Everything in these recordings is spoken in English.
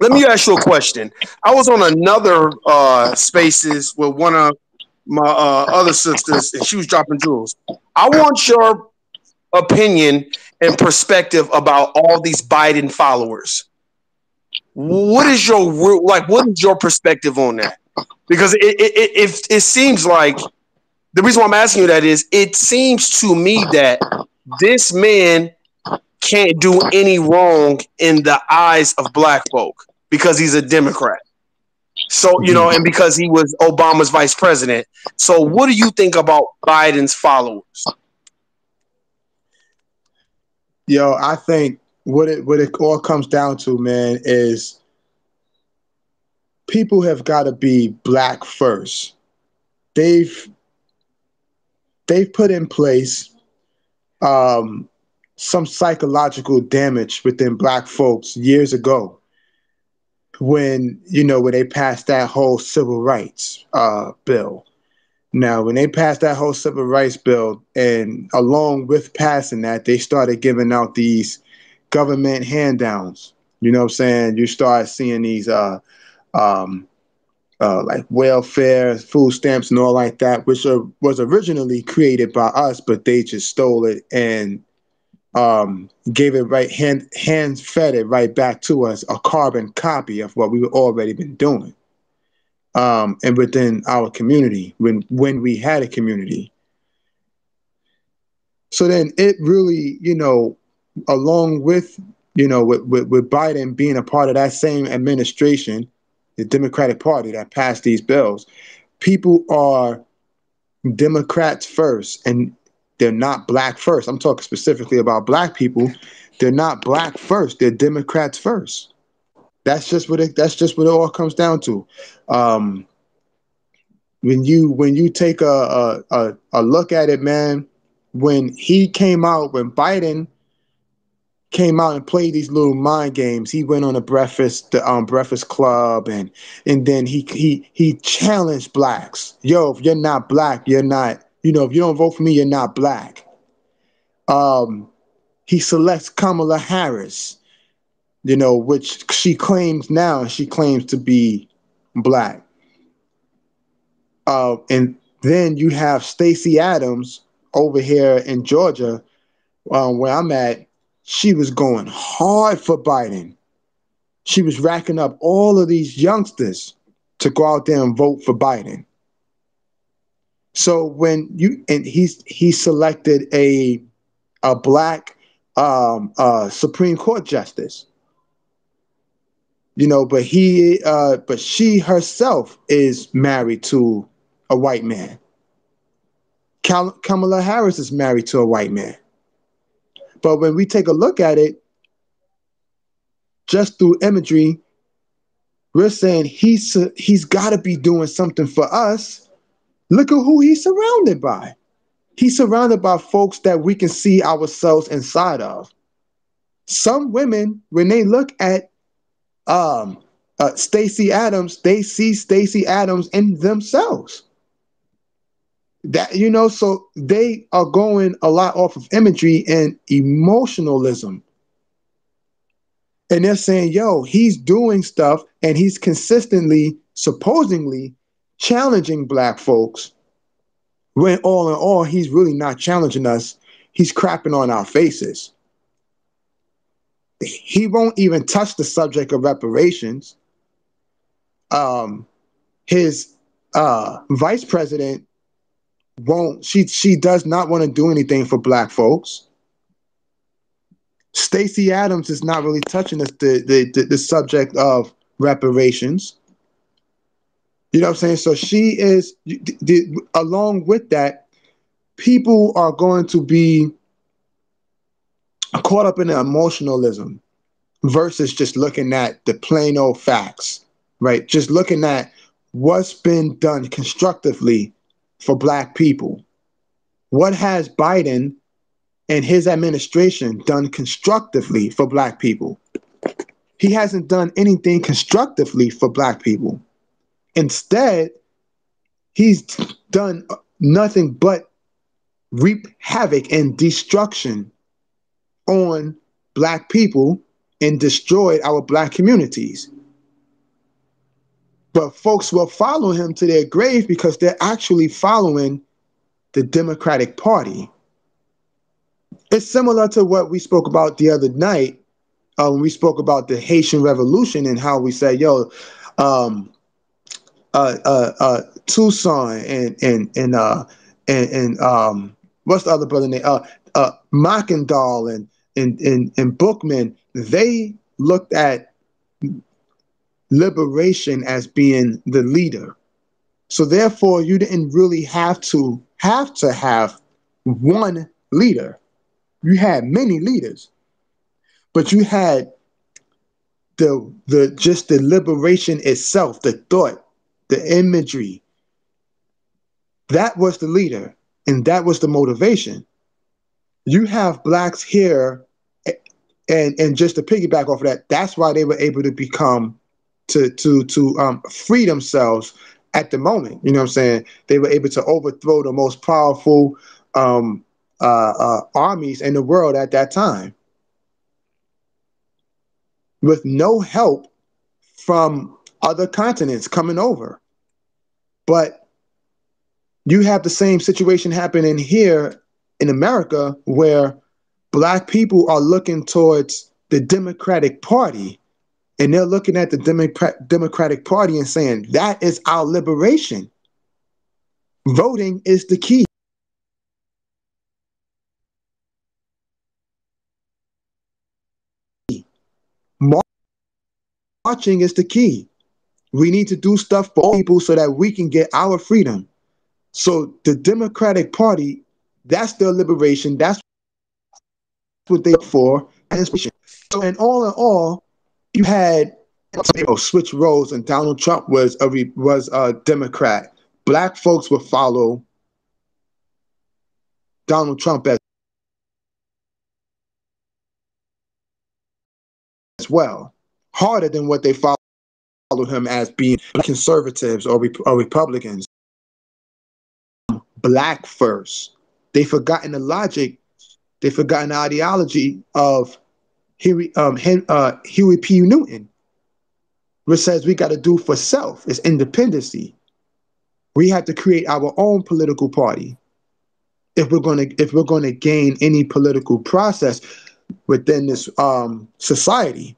Let me ask you a question. I was on another uh, spaces with one of my uh, other sisters, and she was dropping jewels. I want your opinion and perspective about all these Biden followers. What is your like? What is your perspective on that? Because it it, it, it, it seems like the reason why I'm asking you that is it seems to me that this man can't do any wrong in the eyes of black folk because he's a Democrat. So, you know, and because he was Obama's vice president. So, what do you think about Biden's followers? Yo, I think what it what it all comes down to, man, is people have got to be black first. They've they've put in place um, some psychological damage within black folks years ago when you know when they passed that whole civil rights uh, bill. Now when they passed that whole civil rights bill and along with passing that they started giving out these government handouts. You know what i'm saying? You start seeing these uh, um, uh, like welfare, food stamps, and all like that, which are, was originally created by us, but they just stole it and um, gave it right hand hands fed it right back to us, a carbon copy of what we were already been doing. Um, and within our community, when when we had a community. So then it really, you know, along with you know with, with, with Biden being a part of that same administration, the Democratic Party that passed these bills, people are Democrats first, and they're not black first. I'm talking specifically about black people. They're not black first. They're Democrats first. That's just what it. That's just what it all comes down to. Um, when you when you take a, a a look at it, man, when he came out, when Biden came out and played these little mind games. He went on a breakfast the um breakfast club and and then he he he challenged blacks. Yo, if you're not black, you're not you know, if you don't vote for me, you're not black. Um, he selects Kamala Harris, you know, which she claims now, she claims to be black. Uh, and then you have Stacey Adams over here in Georgia, um, where I'm at. She was going hard for Biden. She was racking up all of these youngsters to go out there and vote for Biden. So when you and he's he selected a a black um, uh, Supreme Court justice, you know, but he uh, but she herself is married to a white man. Kamala Harris is married to a white man. But when we take a look at it, just through imagery, we're saying he's he's got to be doing something for us Look at who he's surrounded by. He's surrounded by folks that we can see ourselves inside of. Some women, when they look at um, uh, Stacey Abrams, they see Stacey Adams in themselves. That you know, so they are going a lot off of imagery and emotionalism. And they're saying, yo, he's doing stuff and he's consistently, supposedly challenging black folks when all in all he's really not challenging us. He's crapping on our faces. He won't even touch the subject of reparations. Um his uh vice president won't she she does not want to do anything for black folks. Stacey Adams is not really touching the, the, the, the subject of reparations. You know what I'm saying? So she is, along with that, people are going to be caught up in the emotionalism versus just looking at the plain old facts, right? Just looking at what's been done constructively for Black people. What has Biden and his administration done constructively for Black people? He hasn't done anything constructively for Black people. Instead, he's done nothing but reap havoc and destruction on black people and destroyed our black communities. But folks will follow him to their grave because they're actually following the Democratic Party. It's similar to what we spoke about the other night uh, when we spoke about the Haitian Revolution and how we said, "Yo, um, uh, uh, and and and uh, and, and um, what's the other brother name? Uh, uh, Mackandal and and and and Boukman. They looked at liberation as being the leader. So therefore, you didn't really have to have to have one leader. You had many leaders, but you had the the just the liberation itself, the thought, the imagery. That was the leader, and that was the motivation. You have blacks here, and and just to piggyback off of that, that's why they were able to become to to to um, free themselves at the moment. You know what I'm saying? They were able to overthrow the most powerful um, uh, uh, armies in the world at that time with no help from other continents coming over. But you have the same situation happening here in America where black people are looking towards the Democratic Party and they're looking at the Democratic Party and saying, that is our liberation. Voting is the key. Marching is the key. We need to do stuff for people so that we can get our freedom. So the Democratic Party, that's their liberation. That's what they are for. So in all in all, you had you know, switch roles, and Donald Trump was a was a Democrat. Black folks would follow Donald Trump as as well, harder than what they followed him as being conservatives or, or Republicans. Black first. They've forgotten the logic. They've forgotten the ideology of Huey, um, uh, Huey P. Newton, which says we got to do for self. It's independency. We have to create our own political party if we're going to if we're going to gain any political process within this um, society.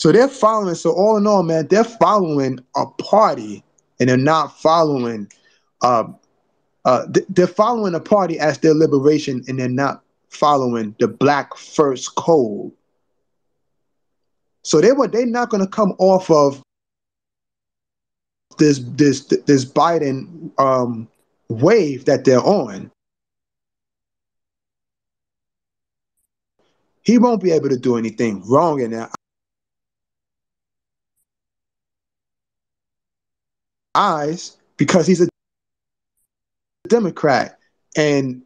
So they're following. So all in all, man, they're following a party, and they're not following. Uh, uh, they're following a party as their liberation, and they're not following the black first code. So they were they're not going to come off of this this this Biden um, wave that they're on. He won't be able to do anything wrong in their eyes because he's a Democrat and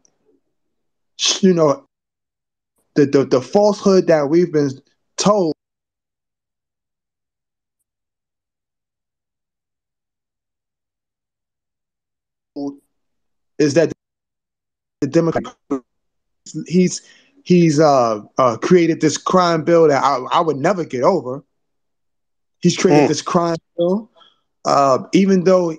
you know, the, the, the falsehood that we've been told is that the Democrat he's he's uh, uh, created this crime bill that I, I would never get over. He's created mm. this crime bill, uh, even though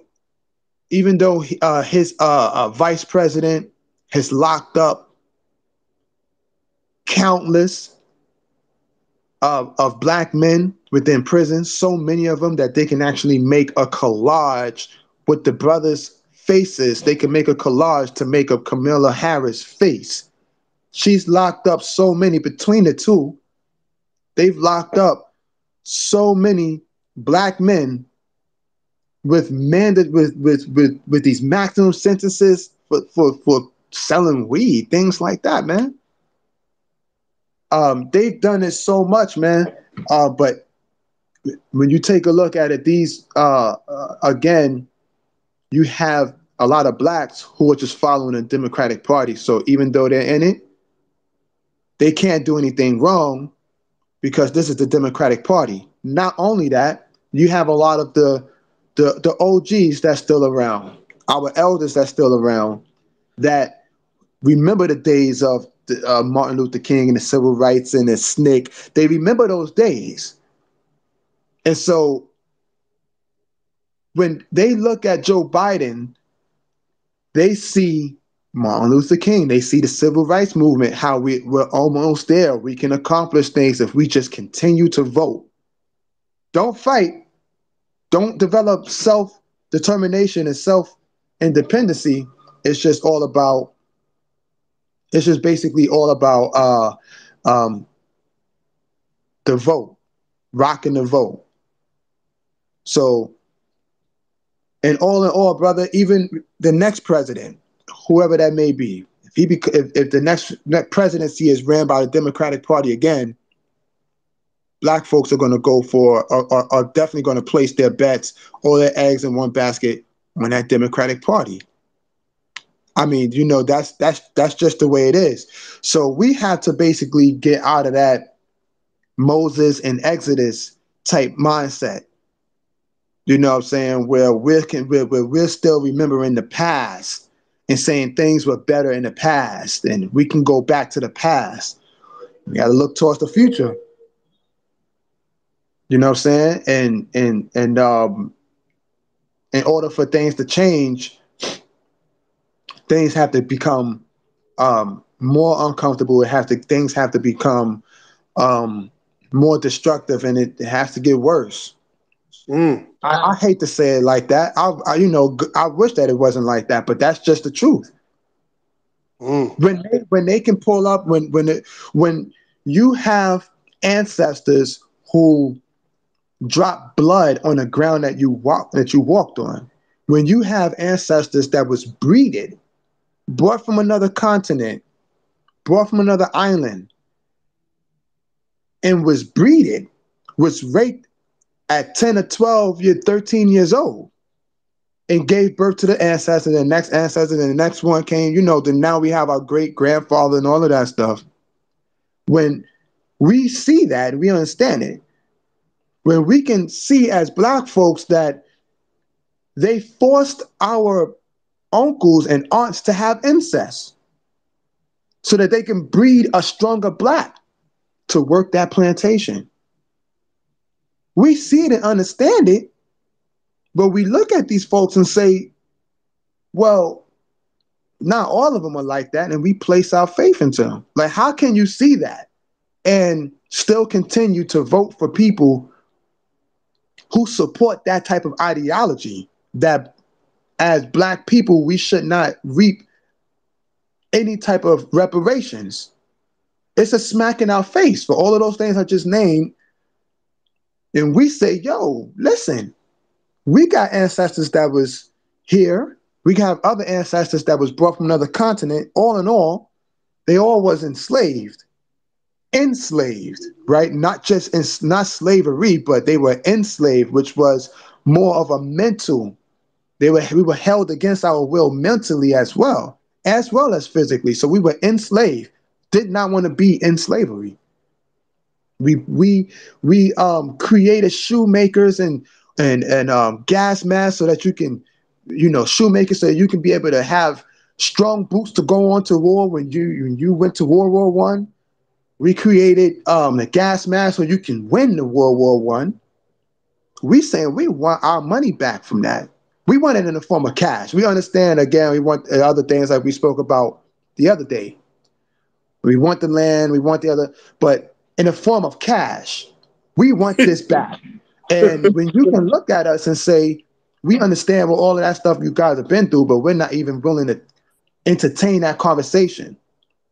even though uh, his uh, uh, vice president has locked up countless of, of black men within prison, so many of them that they can actually make a collage with the brothers' faces. They can make a collage to make a Kamala Harris face. She's locked up so many between the two. They've locked up so many black men with mandate with with with with these maximum sentences for for for selling weed, things like that, man. Um, they've done it so much, man. Uh, but when you take a look at it, these uh, uh, again, you have a lot of blacks who are just following the Democratic Party. So even though they're in it, they can't do anything wrong because this is the Democratic Party. Not only that, you have a lot of the the, the OGs that's still around, our elders that's still around, that remember the days of uh, Martin Luther King and the civil rights and the SNCC. They remember those days. And so when they look at Joe Biden, they see Martin Luther King. They see the civil rights movement, how we, we're almost there. We can accomplish things if we just continue to vote. Don't fight. Don't develop self determination and self independency. It's just all about, it's just basically all about uh, um, the vote, rocking the vote. So, and all in all, brother, even the next president, whoever that may be, if he bec- if, if the next, next presidency is ran by the Democratic Party again, black folks are going to go for are, are, are definitely going to place their bets all their eggs in one basket on that Democratic Party. I mean, you know, that's that's that's just the way it is. So we have to basically get out of that Moses and Exodus type mindset. You know what I'm saying? Where we're where, where we're still remembering the past and saying things were better in the past and we can go back to the past. We got to look towards the future. You know what I'm saying? And and and um in order for things to change, things have to become um more uncomfortable. It have to things have to become um more destructive and it, it has to get worse. Mm. I, I, hate to say it like that. I, I, you know, I wish that it wasn't like that, but that's just the truth. Mm. When they, when they can pull up, when when it, when you have ancestors who drop blood on the ground that you walk that you walked on, when you have ancestors that was breeded, brought from another continent, brought from another island, and was breeded, was raped at 10 or 12, you're 13 years old and gave birth to the ancestor, the next ancestor, and the next one came, you know, then now we have our great grandfather and all of that stuff. When we see that, we understand it. When we can see as black folks that they forced our uncles and aunts to have incest so that they can breed a stronger black to work that plantation. We see it and understand it, but we look at these folks and say, well, not all of them are like that, and we place our faith into them. Like, how can you see that and still continue to vote for people who support that type of ideology that as black people we should not reap any type of reparations? It's a smack in our face for all of those things I just named and we say, yo, listen, we got ancestors that was here. We have other ancestors that was brought from another continent. All in all, they all was enslaved, enslaved, right? Not just in, not slavery, but they were enslaved, which was more of a mental. They were we were held against our will mentally as well, as well as physically. So we were enslaved. Did not want to be in slavery. We we we um created shoemakers and and and um gas masks so that you can, you know, shoemakers so you can be able to have strong boots to go on to war when you when you went to World War One. We created um the gas mask so you can win the World War One. We saying we want our money back from that. We want it in the form of cash. We understand again. We want other things like we spoke about the other day. We want the land. We want the other, but in the form of cash. We want this back. And when you can look at us and say, we understand what all of that stuff you guys have been through, but we're not even willing to entertain that conversation.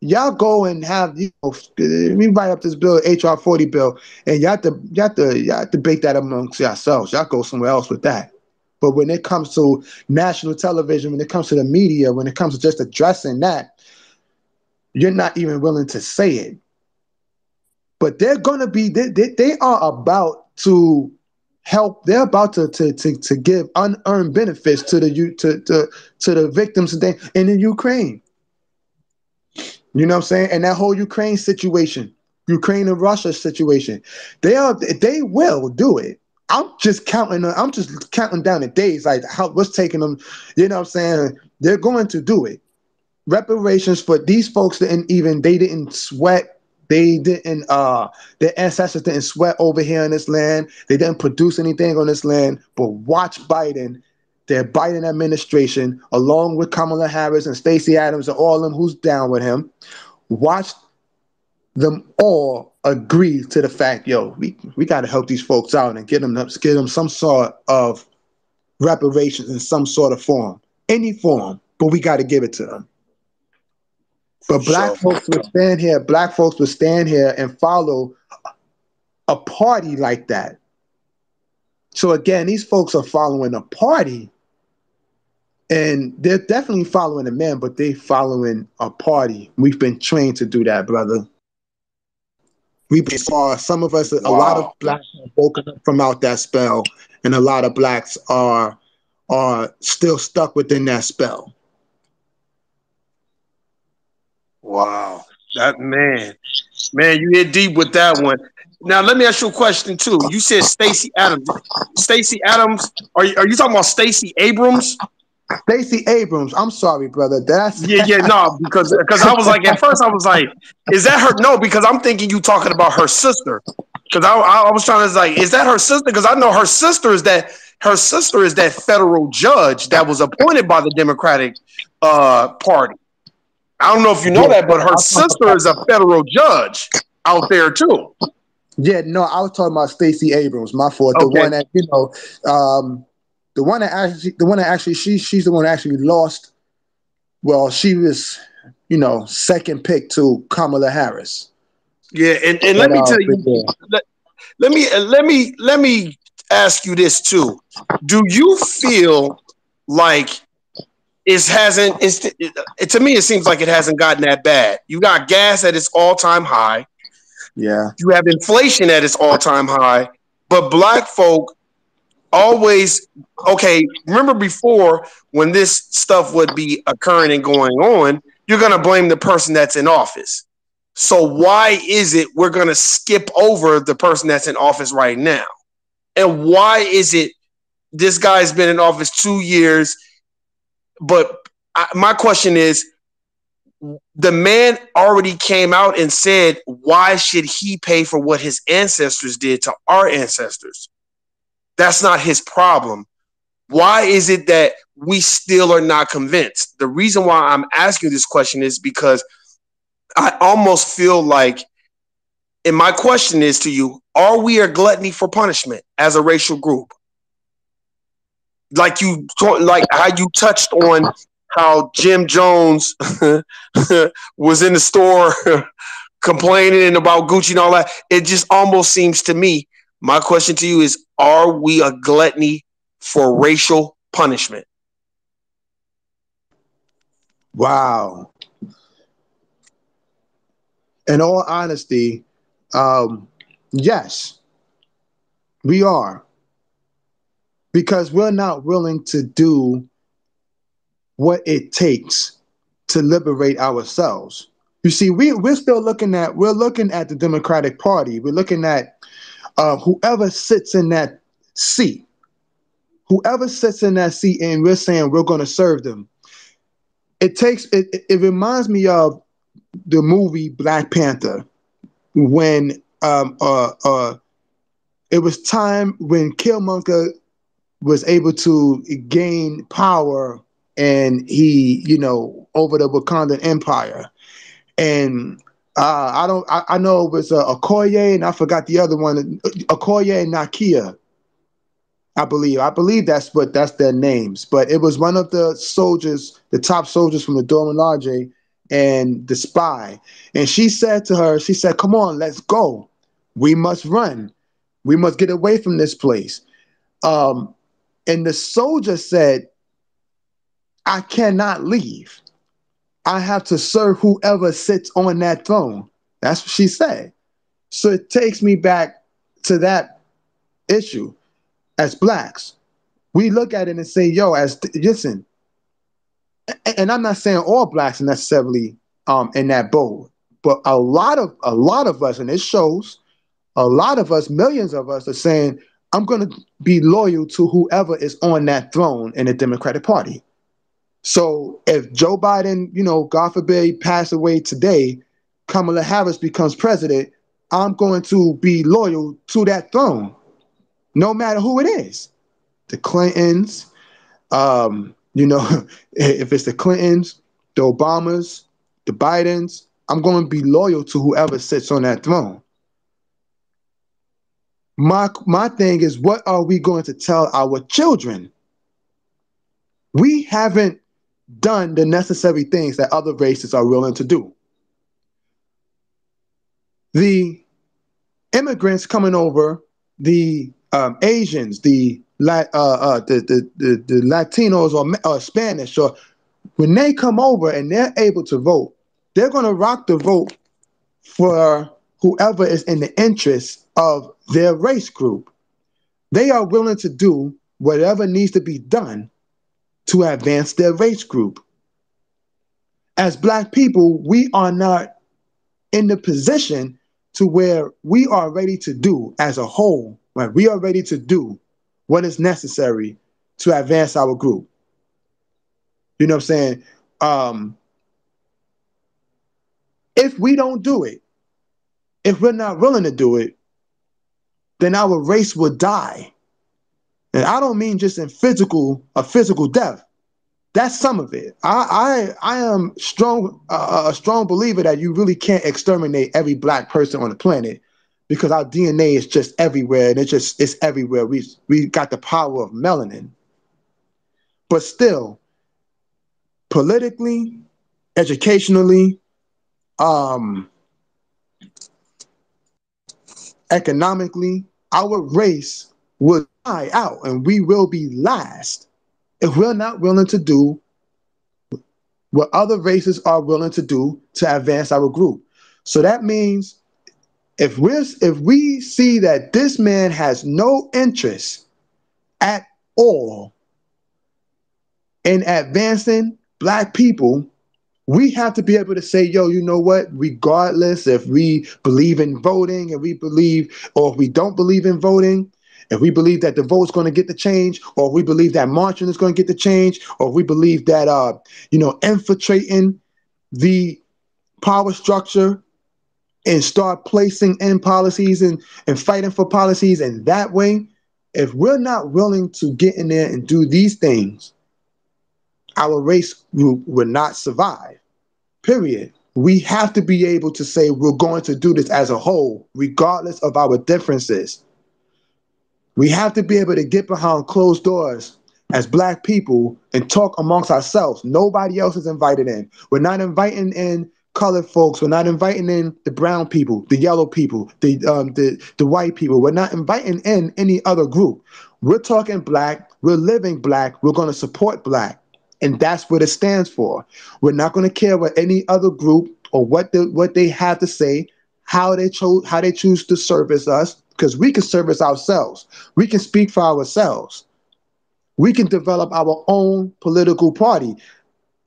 Y'all go and have you know we uh, write up this bill, HR 40 bill, and y'all have to y'all have to you have to debate that amongst yourselves. Y'all go somewhere else with that. But when it comes to national television, when it comes to the media, when it comes to just addressing that, you're not even willing to say it but they're gonna be they, they, they are about to help they're about to, to to to give unearned benefits to the to to, to the victims in the Ukraine. You know what I'm saying? And that whole Ukraine situation, Ukraine and Russia situation, they are they will do it. I'm just counting. I'm just counting down the days, like how what's taking them. You know what I'm saying? They're going to do it. reparations for these folks didn't even they didn't sweat they didn't uh their ancestors didn't sweat over here in this land they didn't produce anything on this land but watch biden their biden administration along with kamala harris and stacey adams and all of them who's down with him watch them all agree to the fact yo we, we got to help these folks out and get them get them some sort of reparations in some sort of form any form but we got to give it to them but black folks would stand here, black folks would stand here and follow a party like that. So again, these folks are following a party. And they're definitely following a man, but they following a party. We've been trained to do that, brother. We've been far. Some of us, wow. a lot of blacks have woken up from out that spell, and a lot of blacks are are still stuck within that spell. Wow, that man, man, you hit deep with that one. Now let me ask you a question too. You said Stacey Adams. Stacey Adams. Are you, are you talking about Stacey Abrams? Stacey Abrams. I'm sorry, brother. That's yeah, yeah, no, because because I was like at first I was like, is that her? No, because I'm thinking you talking about her sister. Because I, I was trying to like, is that her sister? Because I know her sister is that her sister is that federal judge that was appointed by the Democratic uh, Party. I don't know if you know yeah, that, but her sister is a federal judge out there too. Yeah, no, I was talking about Stacey Abrams. My fault. The one that you know, um, the one that actually, the one that actually, she she's the one that actually lost. Well, she was, you know, second pick to Kamala Harris. Yeah, and, and let me uh, tell you, let, let me let me let me ask you this too. Do you feel like it hasn't it's it, to me it seems like it hasn't gotten that bad you got gas at its all-time high yeah you have inflation at its all-time high but black folk always okay remember before when this stuff would be occurring and going on you're going to blame the person that's in office so why is it we're going to skip over the person that's in office right now and why is it this guy's been in office two years but I, my question is the man already came out and said, why should he pay for what his ancestors did to our ancestors? That's not his problem. Why is it that we still are not convinced? The reason why I'm asking this question is because I almost feel like, and my question is to you, are we a gluttony for punishment as a racial group? like you like how you touched on how Jim Jones was in the store complaining about Gucci and all that. It just almost seems to me. My question to you is: Are we a gluttony for racial punishment? Wow. In all honesty, um, yes, we are because we're not willing to do what it takes to liberate ourselves. You see, we, we're still looking at we're looking at the Democratic Party. We're looking at uh, whoever sits in that seat, whoever sits in that seat, and we're saying we're going to serve them. It takes it, it reminds me of the movie Black Panther when um, uh, uh, it was time when Killmonger was able to gain power and he, you know, over the Wakandan Empire. And uh, I don't, I, I, know it was uh, Okoye and I forgot the other one, Okoye and Nakia. I believe. I believe that's what that's their names. But it was one of the soldiers, the top soldiers from the Dora Milaje and the spy. And she said to her, she said, Come on, let's go. We must run. We must get away from this place. Um, and the soldier said, I cannot leave. I have to serve whoever sits on that throne. That's what she said. So it takes me back to that issue. As blacks, we look at it and say, yo, as listen, and I'm not saying all blacks are necessarily um, in that boat, but a lot of a lot of us, and it shows, a lot of us, millions of us, are saying I'm to be loyal to whoever is on that throne in the Democratic Party. So if Joe Biden, you know, God forbid, passed away today, Kamala Harris becomes president, I'm going to be loyal to that throne, no matter who it is. The Clintons, um, you know, if it's the Clintons, the Obamas, the Bidens, I'm going to be loyal to whoever sits on that throne. My my thing is, what are we going to tell our children? We haven't done the necessary things that other races are willing to do. The immigrants coming over, the um, Asians, the, uh, uh, the, the, the, the Latinos or, or Spanish, or when they come over and they're able to vote, they're going to rock the vote for whoever is in the interest of their race group. They are willing to do whatever needs to be done to advance their race group. As Black people, we are not in the position to where we are ready to do as a whole, right? We are ready to do what is necessary to advance our group. You know what I'm saying? Um, if we don't do it, if we're not willing to do it, then our race will die. And I don't mean just in physical, a physical death. That's some of it. I I, I am strong uh, a strong believer that you really can't exterminate every black person on the planet because our DNA is just everywhere and it's just it's everywhere. We we got the power of melanin. But still, politically, educationally, um, economically, our race die out and we will be last if we're not willing to do what other races are willing to do to advance our group. So that means if we're if we see that this man has no interest at all in advancing black people we have to be able to say, yo, you know what? Regardless if we believe in voting and we believe, or if we don't believe in voting, if we believe that the vote's going to get the change, or we believe that marching is going to get the change, or we believe that, uh, you know, infiltrating the power structure and start placing in policies and, and fighting for policies in that way, if we're not willing to get in there and do these things, our race group will not survive. Period. We have to be able to say we're going to do this as a whole, regardless of our differences. We have to be able to get behind closed doors as black people and talk amongst ourselves. Nobody else is invited in. We're not inviting in colored folks. We're not inviting in the brown people, the yellow people, the um, the the white people. We're not inviting in any other group. We're talking black. We're living black. We're going to support black. And that's what it stands for. We're not going to care what any other group or what the, what they have to say, how they chose how they choose to service us, because we can service ourselves. We can speak for ourselves. We can develop our own political party.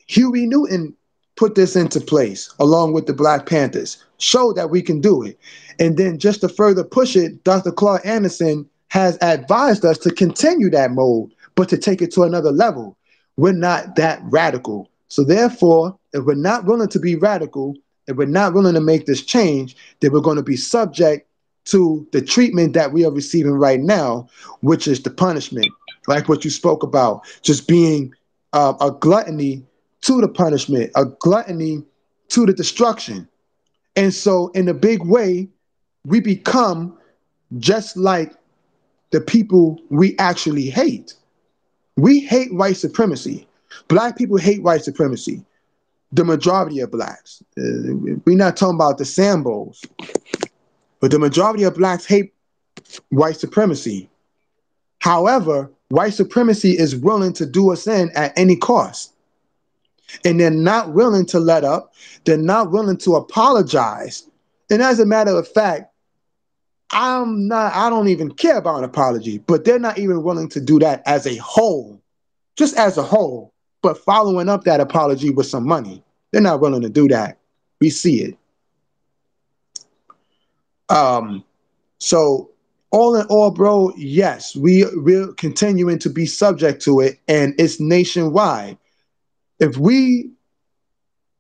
Huey Newton put this into place along with the Black Panthers, show that we can do it. And then just to further push it, Dr. Claude Anderson has advised us to continue that mode, but to take it to another level we're not that radical. So therefore, if we're not willing to be radical, if we're not willing to make this change, then we're going to be subject to the treatment that we are receiving right now, which is the punishment, like what you spoke about, just being uh, a gluttony to the punishment, a gluttony to the destruction. And so, in a big way, we become just like the people we actually hate. We hate white supremacy. Black people hate white supremacy. The majority of blacks. Uh, we're not talking about the Sambos, but the majority of blacks hate white supremacy. However, white supremacy is willing to do us in at any cost. And they're not willing to let up. They're not willing to apologize. And as a matter of fact, I'm not, I don't even care about an apology, but they're not even willing to do that as a whole, just as a whole, but following up that apology with some money. They're not willing to do that. We see it. Um, so all in all, bro, yes, we we're continuing to be subject to it, and it's nationwide. if we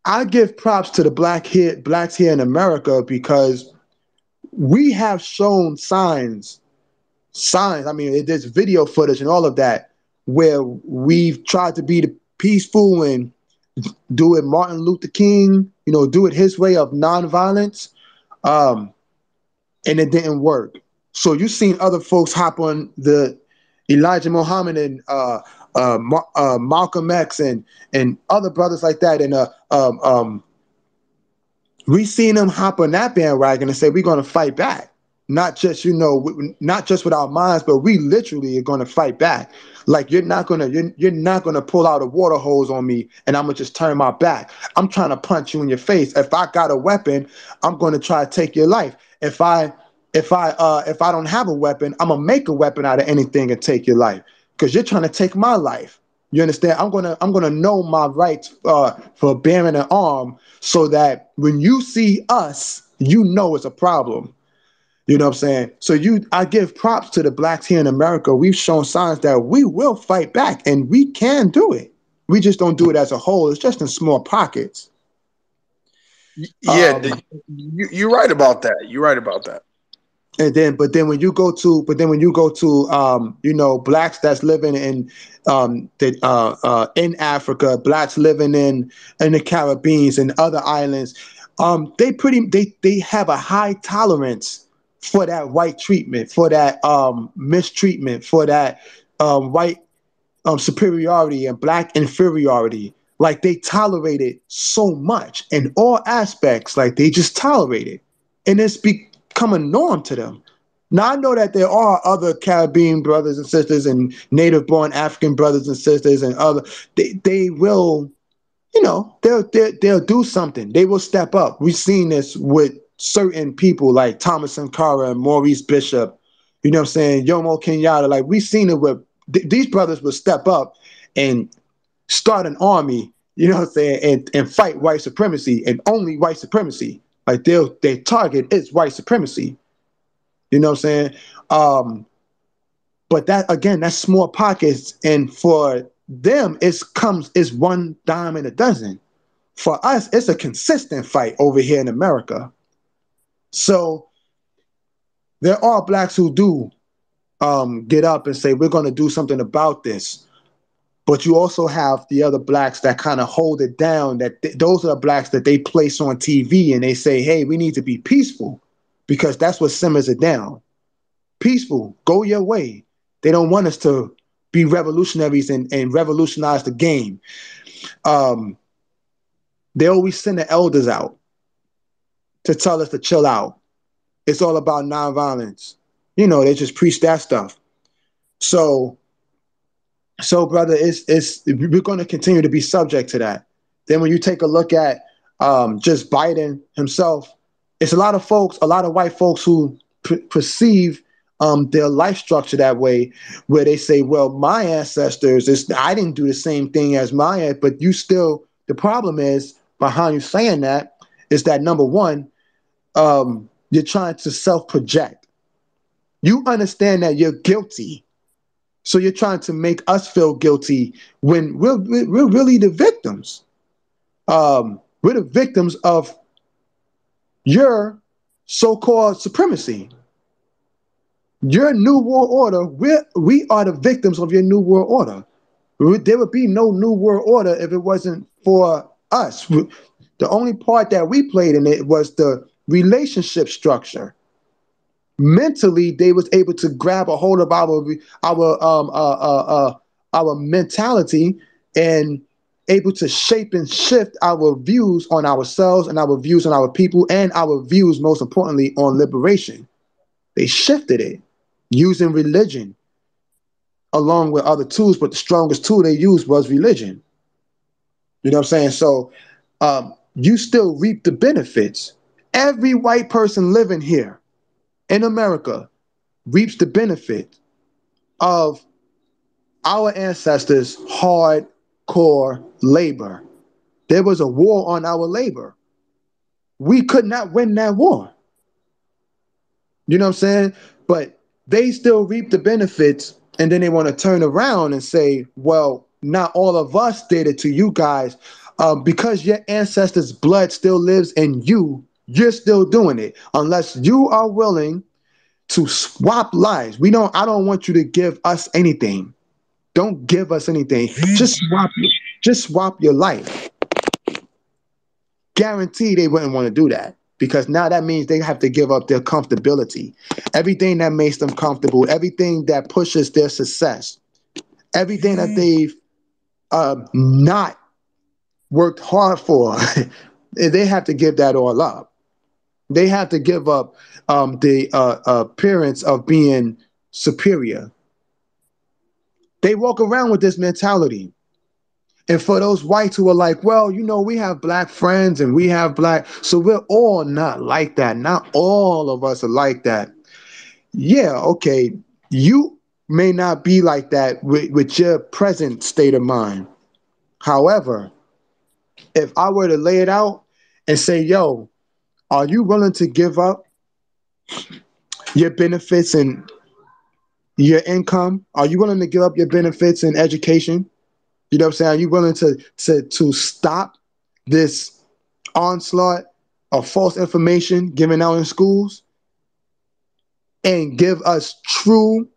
I give props to the black here blacks here in America because we have shown signs, signs. I mean, there's video footage and all of that where we've tried to be the peaceful and do it Martin Luther King, you know, do it his way of nonviolence, um, and it didn't work. So you've seen other folks hop on the Elijah Muhammad and uh, uh, uh, Malcolm X and and other brothers like that, and uh, um, um, we seen them hop on that bandwagon and say we're going to fight back. Not just you know, not just with our minds, but we literally are going to fight back. Like you're not gonna you're, you're not gonna pull out a water hose on me and I'm gonna just turn my back. I'm trying to punch you in your face. If I got a weapon, I'm gonna try to take your life. If I if I uh if I don't have a weapon, I'm gonna make a weapon out of anything and take your life because you're trying to take my life. You understand? I'm gonna I'm gonna know my rights uh, for bearing an arm, so that when you see us, you know it's a problem. You know what I'm saying? So you, I give props to the blacks here in America. We've shown signs that we will fight back, and we can do it. We just don't do it as a whole. It's just in small pockets. Yeah, um, you, you're right about that. You're right about that and then but then when you go to but then when you go to um, you know blacks that's living in um, the, uh, uh, in Africa, blacks living in in the Caribbean and other islands, um, they pretty they they have a high tolerance for that white treatment, for that um, mistreatment, for that um, white um, superiority and black inferiority. Like they tolerate it so much in all aspects. Like they just tolerate it, and it's become a norm to them. Now I know that there are other Caribbean brothers and sisters and native-born African brothers and sisters and other. They they will, you know, they'll they'll, they'll do something. They will step up. We've seen this with certain people like Thomas Sankara and Maurice Bishop. You know what I'm saying? Yomo Kenyatta. Like we've seen it with th- these brothers will step up and start an army. You know what I'm saying? And and fight white supremacy and only white supremacy. Like their their target is white supremacy. You know what I'm saying? Um, but that again, that's small pockets, and for them, it comes it's one dime in a dozen. For us, it's a consistent fight over here in America. So there are blacks who do um, get up and say, we're going to do something about this. But you also have the other blacks that kind of hold it down. That th- those are the blacks that they place on TV and they say, "Hey, we need to be peaceful," because that's what simmers it down. Peaceful, go your way. They don't want us to be revolutionaries and, and revolutionize the game. Um, they always send the elders out to tell us to chill out. It's all about nonviolence. You know, they just preach that stuff. So so, brother, it's it's we're going to continue to be subject to that. Then, when you take a look at um, just Biden himself, it's a lot of folks, a lot of white folks who perceive um, their life structure that way, where they say, "Well, my ancestors, is I didn't do the same thing as my," but you still. The problem is behind you saying that is that number one, um, you're trying to self project. You understand that you're guilty so you're trying to make us feel guilty when we're, we're really the victims. Um, we're the victims of your so-called supremacy. Your new world order, we're, we are the victims of your new world order. There would be no new world order if it wasn't for us. The only part that we played in it was the relationship structure mentally they was able to grab a hold of our our um uh, uh, uh our mentality and able to shape and shift our views on ourselves and our views on our people and our views most importantly on liberation. They shifted it using religion along with other tools but the strongest tool they used was religion. You know what i'm saying? So um, you still reap the benefits. Every white person living here in America reaps the benefit of our ancestors' hardcore labor. There was a war on our labor. We could not win that war. You know what I'm saying? But they still reap the benefits, and then they want to turn around and say, well, not all of us did it to you guys. Uh, because your ancestors' blood still lives in you, you're still doing it. Unless you are willing to swap lives. We don't, I don't want you to give us anything. Don't give us anything. Just swap just swap your life. Guarantee they wouldn't want to do that because now that means they have to give up their comfortability. Everything that makes them comfortable, everything that pushes their success, everything that they've uh, not worked hard for, they have to give that all up. They have to give up um, the uh, appearance of being superior. They walk around with this mentality. And for those whites who are like, well, you know, we have black friends and we have black, so we're all not like that. Not all of us are like that. Yeah, okay. You may not be like that with, with your present state of mind. However, if I were to lay it out and say, yo, are you willing to give up your benefits and your income? Are you willing to give up your benefits and education? You know what I'm saying? Are you willing to to to stop this onslaught of false information given out in schools and give us true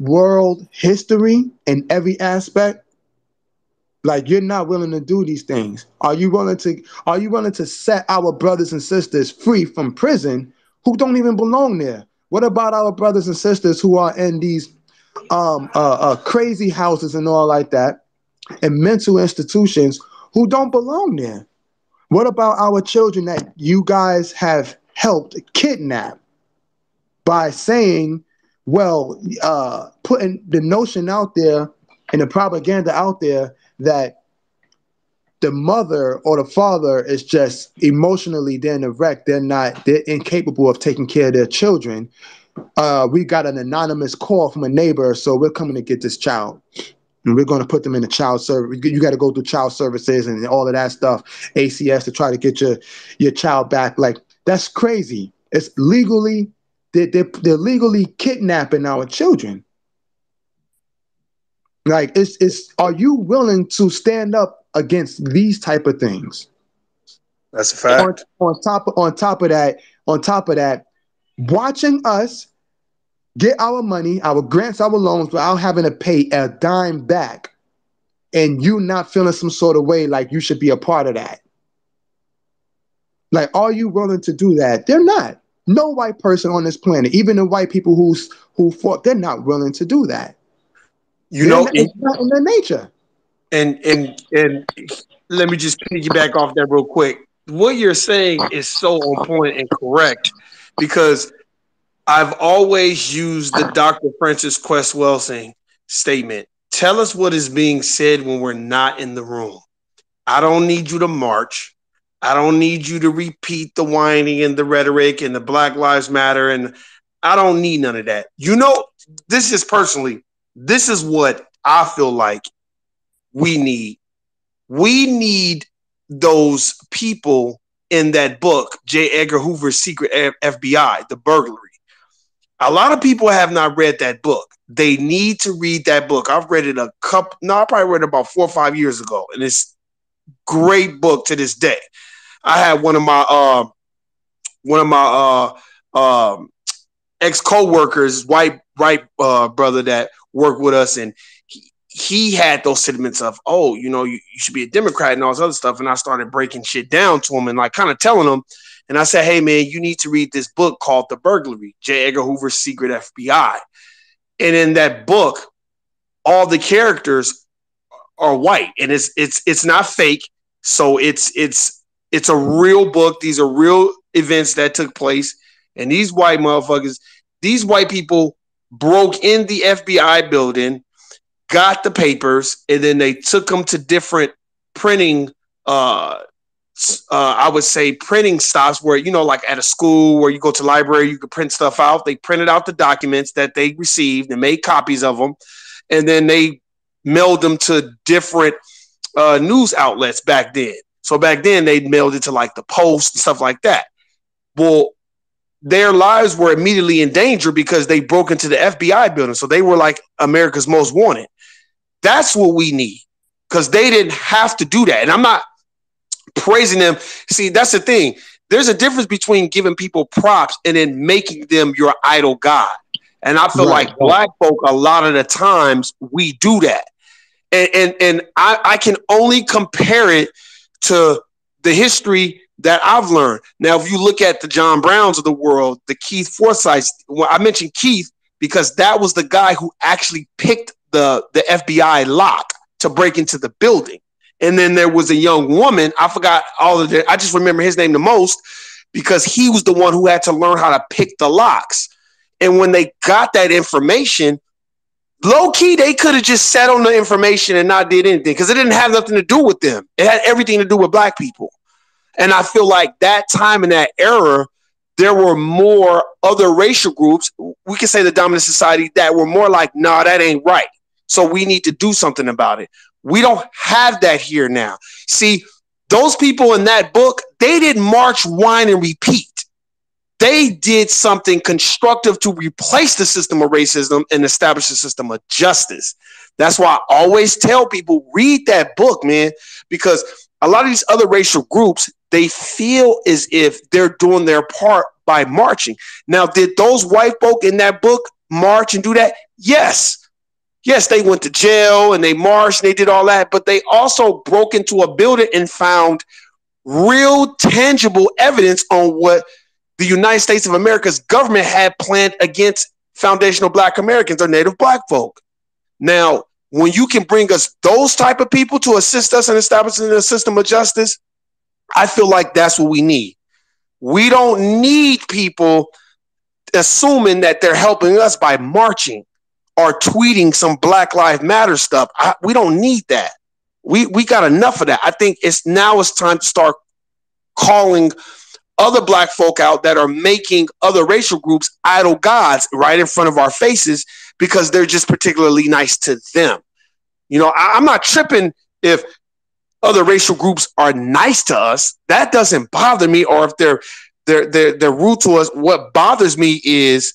world history in every aspect? Like you're not willing to do these things. Are you willing to are you willing to set our brothers and sisters free from prison who don't even belong there? What about our brothers and sisters who are in these um uh, uh crazy houses and all like that? and mental institutions who don't belong there? What about our children that you guys have helped kidnap by saying, well, uh, putting the notion out there and the propaganda out there that the mother or the father is just emotionally they're in a wreck. They're not, they're incapable of taking care of their children. Uh, we got an anonymous call from a neighbor, so we're coming to get this child and we're going to put them in the child service. You got to go through child services and all of that stuff, ACS to try to get your your child back. Like that's crazy. It's legally they're, they're, they're legally kidnapping our children. Like it's it's are you willing to stand up against these type of things? That's a fact. On, on top of, on top of that, on top of that, watching us get our money, our grants, our loans without having to pay a dime back, and you not feeling some sort of way like you should be a part of that. Like, are you willing to do that? They're not. No white person on this planet, even the white people who's who fought, they're not willing to do that. You know, it's not in their nature. And and and let me just piggyback off that real quick. What you're saying is so on point and correct because I've always used the Dr. Frances Cress Welsing statement. Tell us what is being said when we're not in the room. I don't need you to march. I don't need you to repeat the whining and the rhetoric and the Black Lives Matter. And I don't need none of that. You know, this is personally, this is what I feel like we need. We need those people in that book, J. Edgar Hoover's Secret FBI, the burglary a lot of people have not read that book. They need to read that book. I've read it a couple. No, I probably read it about four or five years ago, and it's great book to this day. I had one of my uh, one of my uh, um, ex co-workers, white white uh, brother that worked with us, and he, he had those sentiments of, oh, you know, you, you should be a Democrat and all this other stuff. And I started breaking shit down to him and like kind of telling him and I said, hey, man, you need to read this book called The Burglary, J. Edgar Hoover's Secret FBI. And in that book, all the characters are white and it's it's it's not fake. So it's it's it's a real book. These are real events that took place. And these white motherfuckers, these white people broke in the FBI building, got the papers, and then they took them to different printing uh uh, I would say printing stops where you know, like at a school where you go to library, you could print stuff out. They printed out the documents that they received and made copies of them, and then they mailed them to different uh, news outlets back then. So back then they mailed it to like the Post and stuff like that. Well, their lives were immediately in danger because they broke into the FBI building. So they were like America's most wanted. That's what we need because they didn't have to do that. And I'm not praising them. See, that's the thing. There's a difference between giving people props and then making them your idol God. And I feel right. like black folk, a lot of the times, we do that. And and, and I, I can only compare it to the history that I've learned. Now, if you look at the John Browns of the world, the Keith Forsyths, well, I mentioned Keith because that was the guy who actually picked the, the FBI lock to break into the building. And then there was a young woman, I forgot all of it. I just remember his name the most because he was the one who had to learn how to pick the locks. And when they got that information, low key, they could have just sat on the information and not did anything because it didn't have nothing to do with them. It had everything to do with black people. And I feel like that time in that era, there were more other racial groups, we can say the dominant society, that were more like, nah, that ain't right. So we need to do something about it. We don't have that here now. See, those people in that book, they didn't march, whine, and repeat. They did something constructive to replace the system of racism and establish a system of justice. That's why I always tell people read that book, man, because a lot of these other racial groups, they feel as if they're doing their part by marching. Now, did those white folk in that book march and do that? Yes. Yes, they went to jail and they marched and they did all that, but they also broke into a building and found real tangible evidence on what the United States of America's government had planned against foundational black Americans or native black folk. Now, when you can bring us those type of people to assist us in establishing a system of justice, I feel like that's what we need. We don't need people assuming that they're helping us by marching or tweeting some Black Lives Matter stuff. I, we don't need that. We we got enough of that. I think it's now it's time to start calling other black folk out that are making other racial groups idol gods right in front of our faces because they're just particularly nice to them. You know, I, I'm not tripping if other racial groups are nice to us, that doesn't bother me. Or if they're they're they're they're rude to us, what bothers me is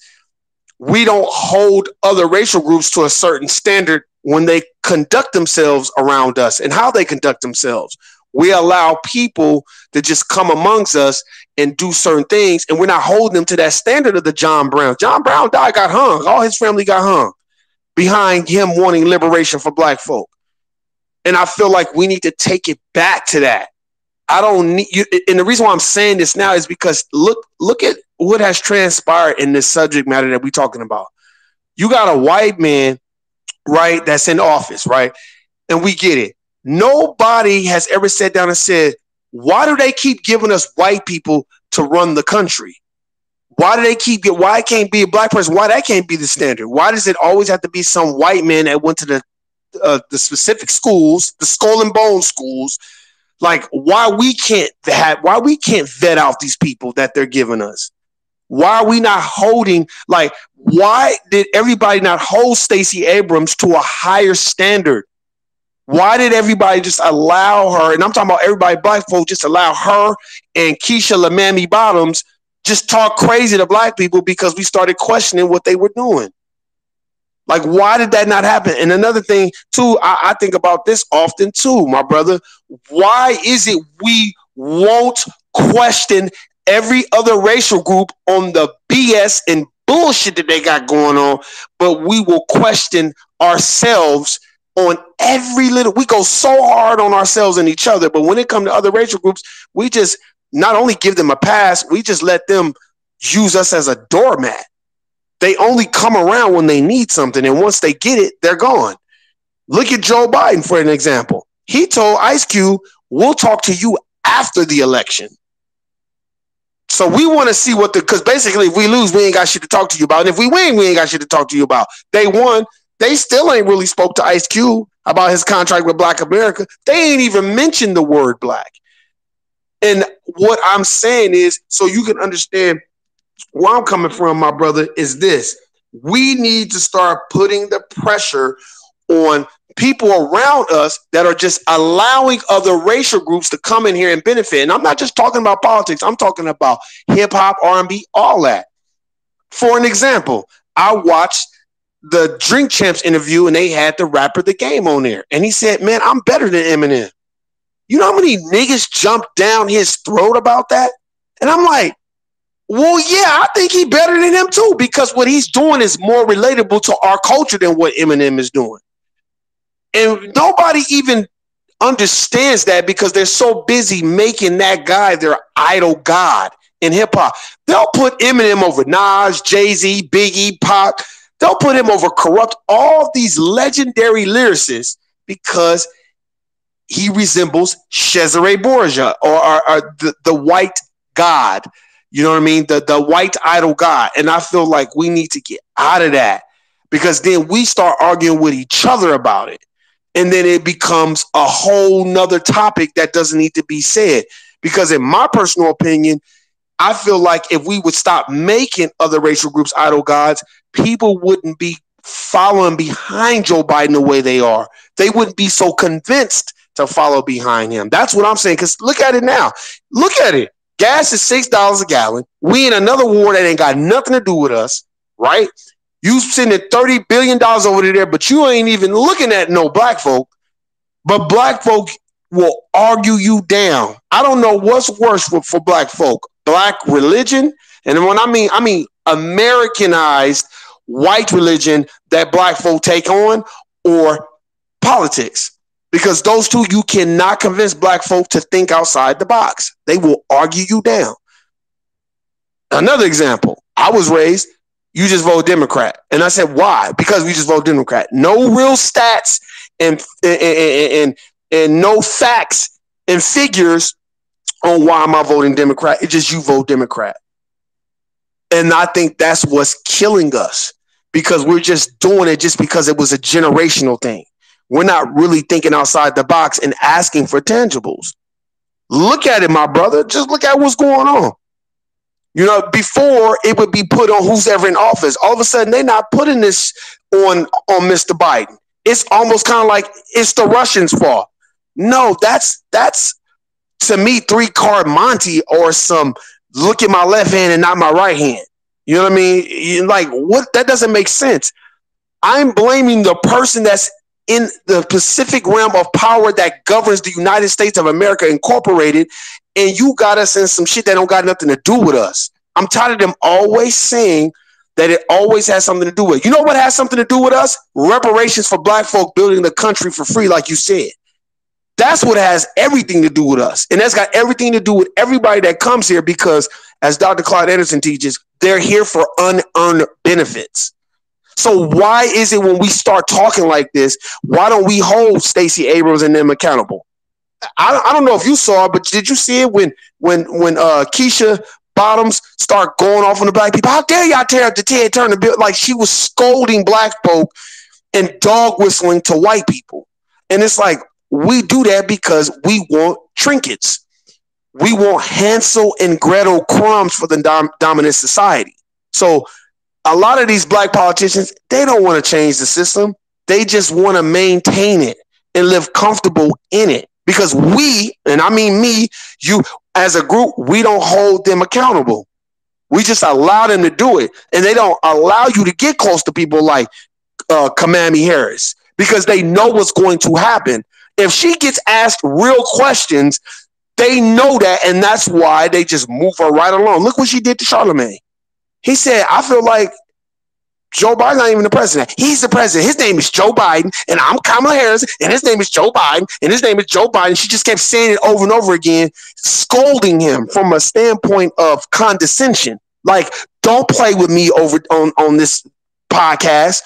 we don't hold other racial groups to a certain standard when they conduct themselves around us and how they conduct themselves. We allow people to just come amongst us and do certain things, and we're not holding them to that standard of the John Brown. John Brown died, got hung. All his family got hung behind him wanting liberation for black folk. And I feel like we need to take it back to that. I don't need you. And the reason why I'm saying this now is because look, look at what has transpired in this subject matter that we're talking about. You got a white man, right, that's in office, right? And we get it. Nobody has ever sat down and said, why do they keep giving us white people to run the country? Why do they keep it? Why can't be a black person? Why that can't be the standard? Why does it always have to be some white man that went to the uh, the specific schools, the skull and bone schools, like why we can't have why we can't vet out these people that they're giving us. Why are we not holding like why did everybody not hold Stacey Abrams to a higher standard? Why did everybody just allow her, and I'm talking about everybody black folks, just allow her and Keisha Lamami Bottoms just talk crazy to black people because we started questioning what they were doing? Like, why did that not happen? And another thing, too, I, I think about this often, too, my brother. Why is it we won't question every other racial group on the BS and bullshit that they got going on, but we will question ourselves on every little we go so hard on ourselves and each other but when it comes to other racial groups we just not only give them a pass we just let them use us as a doormat they only come around when they need something. And once they get it, they're gone. Look at Joe Biden for an example. He told Ice Cube, we'll talk to you after the election. So we want to see what the because basically if we lose, we ain't got shit to talk to you about. And if we win, we ain't got shit to talk to you about. They won. They still ain't really spoke to Ice Cube about his contract with Black America. They ain't even mentioned the word black. And what I'm saying is, so you can understand where I'm coming from, my brother, is this. We need to start putting the pressure on people around us that are just allowing other racial groups to come in here and benefit. And I'm not just talking about politics. I'm talking about hip hop, R&B, all that. For an example, I watched the Drink Champs interview, and they had the rapper The Game on there, and he said, "Man, I'm better than Eminem." You know how many niggas jumped down his throat about that? And I'm like, well, yeah, I think he better than him too, because what he's doing is more relatable to our culture than what Eminem is doing. And nobody even understands that because they're so busy making that guy their idol god in hip hop. They'll put Eminem over Nas, Jay Z, Biggie, Pac. They'll put him over Kurupt, all these legendary lyricists because he resembles Cesare Borgia or, or, or the, the white god. You know what I mean? The the white idol god. And I feel like we need to get out of that because then we start arguing with each other about it. And then it becomes a whole nother topic that doesn't need to be said. Because in my personal opinion, I feel like if we would stop making other racial groups idol gods, people wouldn't be following behind Joe Biden the way they are. They wouldn't be so convinced to follow behind him. That's what I'm saying. Because look at it now. Look at it. Gas is six dollars a gallon. We in another war that ain't got nothing to do with us, right? You sending thirty billion dollars over there, but you ain't even looking at no black folk. But black folk will argue you down. I don't know what's worse for, for black folk: black religion, and when I mean, I mean Americanized white religion that black folk take on, or politics because those two you cannot convince black folk to think outside the box. They will argue you down. Another example, I was raised, you just vote Democrat. And I said, why? Because we just vote Democrat. No real stats and and, and, and no facts and figures on why am I voting Democrat. It's just you vote Democrat. And I think that's what's killing us because we're just doing it just because it was a generational thing. We're not really thinking outside the box and asking for tangibles. Look at it, my brother. Just look at what's going on. You know, before it would be put on who's ever in office. All of a sudden, they're not putting this on on Mr. Biden. It's almost kind of like it's the Russians' fault. No, that's that's to me three card Monty or some look at my left hand and not my right hand. You know what I mean? Like what? That doesn't make sense. I'm blaming the person that's in the Pacific realm of power that governs the United States of America Incorporated, and you got us in some shit that don't got nothing to do with us. I'm tired of them always saying that it always has something to do with. You know what has something to do with us? Reparations for black folk building the country for free, like you said. That's what has everything to do with us. And that's got everything to do with everybody that comes here because, as Dr. Claude Anderson teaches, they're here for unearned benefits. So why is it when we start talking like this, why don't we hold Stacey Abrams and them accountable? I, I don't know if you saw it, but did you see it when when when uh Keisha Bottoms start going off on the black people? How dare y'all tear up the Ted Turner bill? Like she was scolding black folk and dog whistling to white people. And it's like we do that because we want trinkets. We want Hansel and Gretel crumbs for the dom- dominant society. So a lot of these black politicians, they don't want to change the system. They just want to maintain it and live comfortable in it. Because we, and I mean me, you as a group, we don't hold them accountable. We just allow them to do it. And they don't allow you to get close to people like uh, Kamala Harris because they know what's going to happen. If she gets asked real questions, they know that. And that's why they just move her right along. Look what she did to Charlamagne. He said, I feel like Joe Biden's not even the president. He's the president. His name is Joe Biden, and I'm Kamala Harris, and his name is Joe Biden, and his name is Joe Biden. She just kept saying it over and over again, scolding him from a standpoint of condescension. Like, don't play with me over on, on this podcast.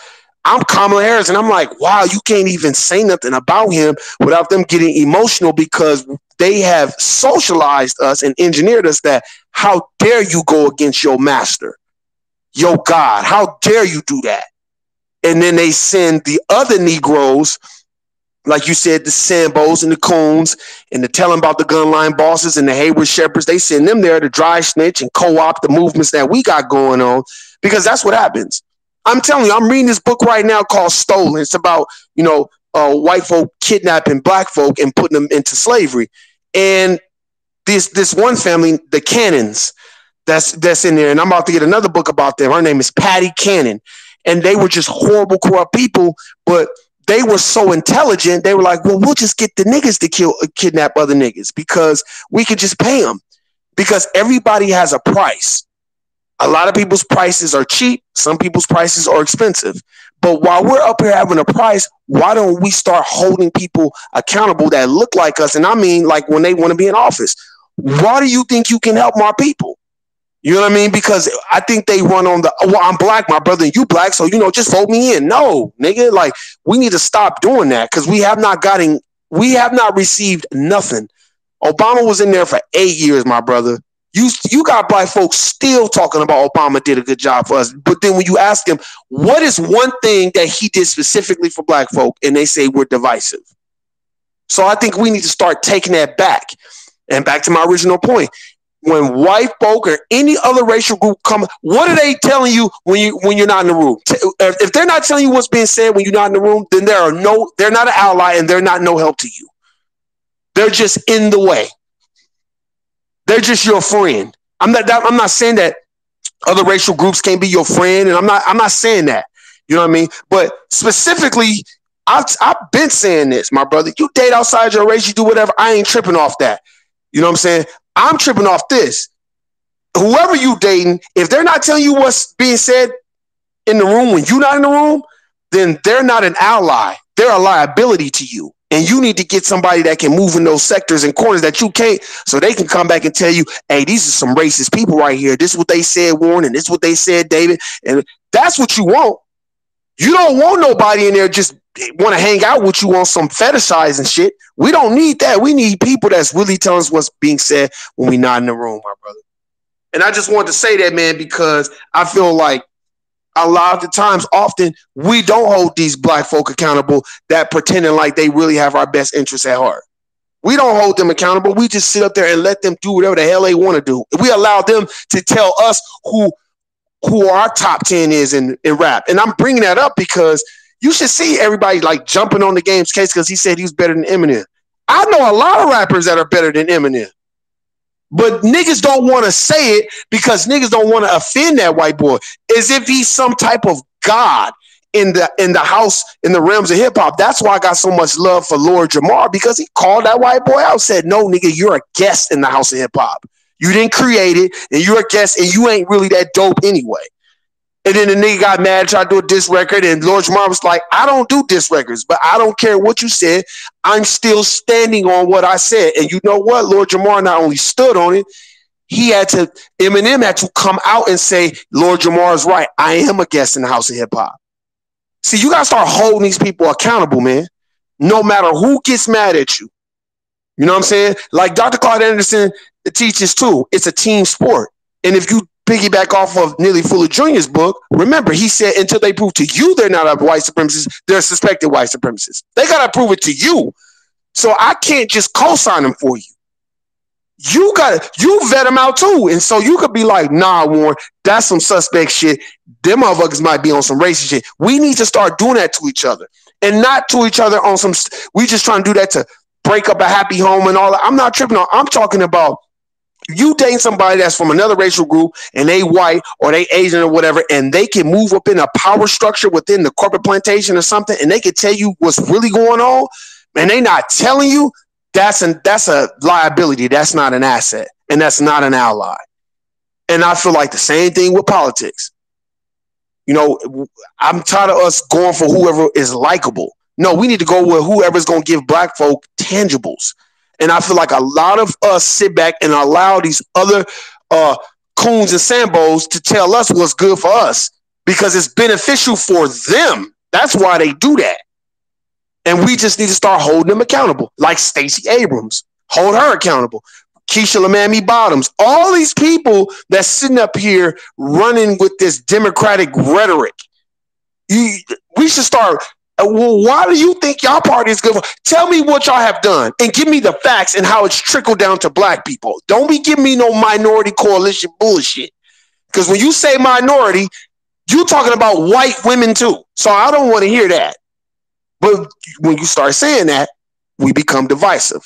I'm Kamala Harris, and I'm like, wow, you can't even say nothing about him without them getting emotional because they have socialized us and engineered us that how dare you go against your master? Yo, God, how dare you do that? And then they send the other Negroes, like you said, the Sambos and the Coons, and to tell them about the gun line bosses and the Hayward Shepherds. They send them there to dry snitch and co opt the movements that we got going on because that's what happens. I'm telling you, I'm reading this book right now called Stolen. It's about, you know, uh, white folk kidnapping black folk and putting them into slavery. And this this one family, the Cannons, that's that's in there. And I'm about to get another book about them. Her name is Patty Cannon. and they were just horrible, corrupt people. But they were so intelligent. They were like, well, we'll just get the niggas to kill, kidnap other niggas because we could just pay them because everybody has a price. A lot of people's prices are cheap. Some people's prices are expensive. But while we're up here having a price, why don't we start holding people accountable that look like us? And I mean, like when they want to be in office. Why do you think you can help more people? You know what I mean? Because I think they run on the well, I'm black, my brother, and you black, so you know, just vote me in. No, nigga, like we need to stop doing that because we have not gotten, we have not received nothing. Obama was in there for eight years, my brother. You you got black folks still talking about Obama did a good job for us, but then when you ask them what is one thing that he did specifically for black folk, and they say we're divisive. So I think we need to start taking that back. And back to my original point, when white folk or any other racial group come, what are they telling you when you when you're not in the room? If they're not telling you what's being said when you're not in the room, then there are no, they're not an ally and they're not no help to you. They're just in the way. They're just your friend. I'm not. I'm not saying that other racial groups can't be your friend, and I'm not. I'm not saying that. You know what I mean? But specifically, I've, I've been saying this, my brother. You date outside your race, you do whatever. I ain't tripping off that. You know what I'm saying? I'm tripping off this. Whoever you dating, if they're not telling you what's being said in the room when you're not in the room, then they're not an ally. They're a liability to you. And you need to get somebody that can move in those sectors and corners that you can't, so they can come back and tell you, hey, these are some racist people right here. This is what they said, Warren, and this is what they said, David. And that's what you want. You don't want nobody in there just want to hang out with you on some fetishizing shit. We don't need that. We need people that's really telling us what's being said when we're not in the room, my brother. And I just wanted to say that, man, because I feel like a lot of the times, often we don't hold these black folk accountable that pretending like they really have our best interests at heart. We don't hold them accountable. We just sit up there and let them do whatever the hell they want to do. We allow them to tell us who who our top 10 is in, in rap. And I'm bringing that up because you should see everybody like jumping on the game's case because he said he was better than Eminem. I know a lot of rappers that are better than Eminem. But niggas don't want to say it because niggas don't want to offend that white boy as if he's some type of god in the in the house in the realms of hip hop. That's why I got so much love for Lord Jamar because he called that white boy out, said, "No, nigga, you're a guest in the house of hip hop. You didn't create it, and you're a guest, and you ain't really that dope anyway." And then the nigga got mad, tried to do a diss record, and Lord Jamar was like, I don't do diss records, but I don't care what you said. I'm still standing on what I said. And you know what? Lord Jamar not only stood on it, he had to, Eminem had to come out and say, Lord Jamar is right. I am a guest in the house of hip hop. See, you got to start holding these people accountable, man. No matter who gets mad at you. You know what I'm saying? Like Dr. Claude Anderson teaches too. It's a team sport. And if you piggyback off of Neely Fuller Jr.'s book, remember, he said until they prove to you they're not a white supremacists, they're suspected white supremacists. They got to prove it to you. So I can't just co-sign them for you. You got you vet them out too. And so you could be like, nah, Warren, that's some suspect shit. Them motherfuckers might be on some racist shit. We need to start doing that to each other and not to each other on some. We just trying to do that to break up a happy home and all that. I'm not tripping on. I'm talking about you date somebody that's from another racial group and they white or they Asian or whatever, and they can move up in a power structure within the corporate plantation or something, and they can tell you what's really going on, and they not telling you, that's an that's a liability. That's not an asset, and that's not an ally. And I feel like the same thing with politics. You know, I'm tired of us going for whoever is likable. No, we need to go with whoever's to give black folk tangibles. And I feel like a lot of us sit back and allow these other uh, coons and sambos to tell us what's good for us because it's beneficial for them. That's why they do that. And we just need to start holding them accountable, like Stacey Abrams. Hold her accountable. Keisha Lemmami Bottoms, all these people that's sitting up here running with this democratic rhetoric. You, we should start Uh, well, why do you think y'all party is good? For? Tell me what y'all have done and give me the facts and how it's trickled down to black people. Don't be giving me no minority coalition bullshit. Because when you say minority, you talking about white women too. So I don't want to hear that. But when you start saying that, we become divisive.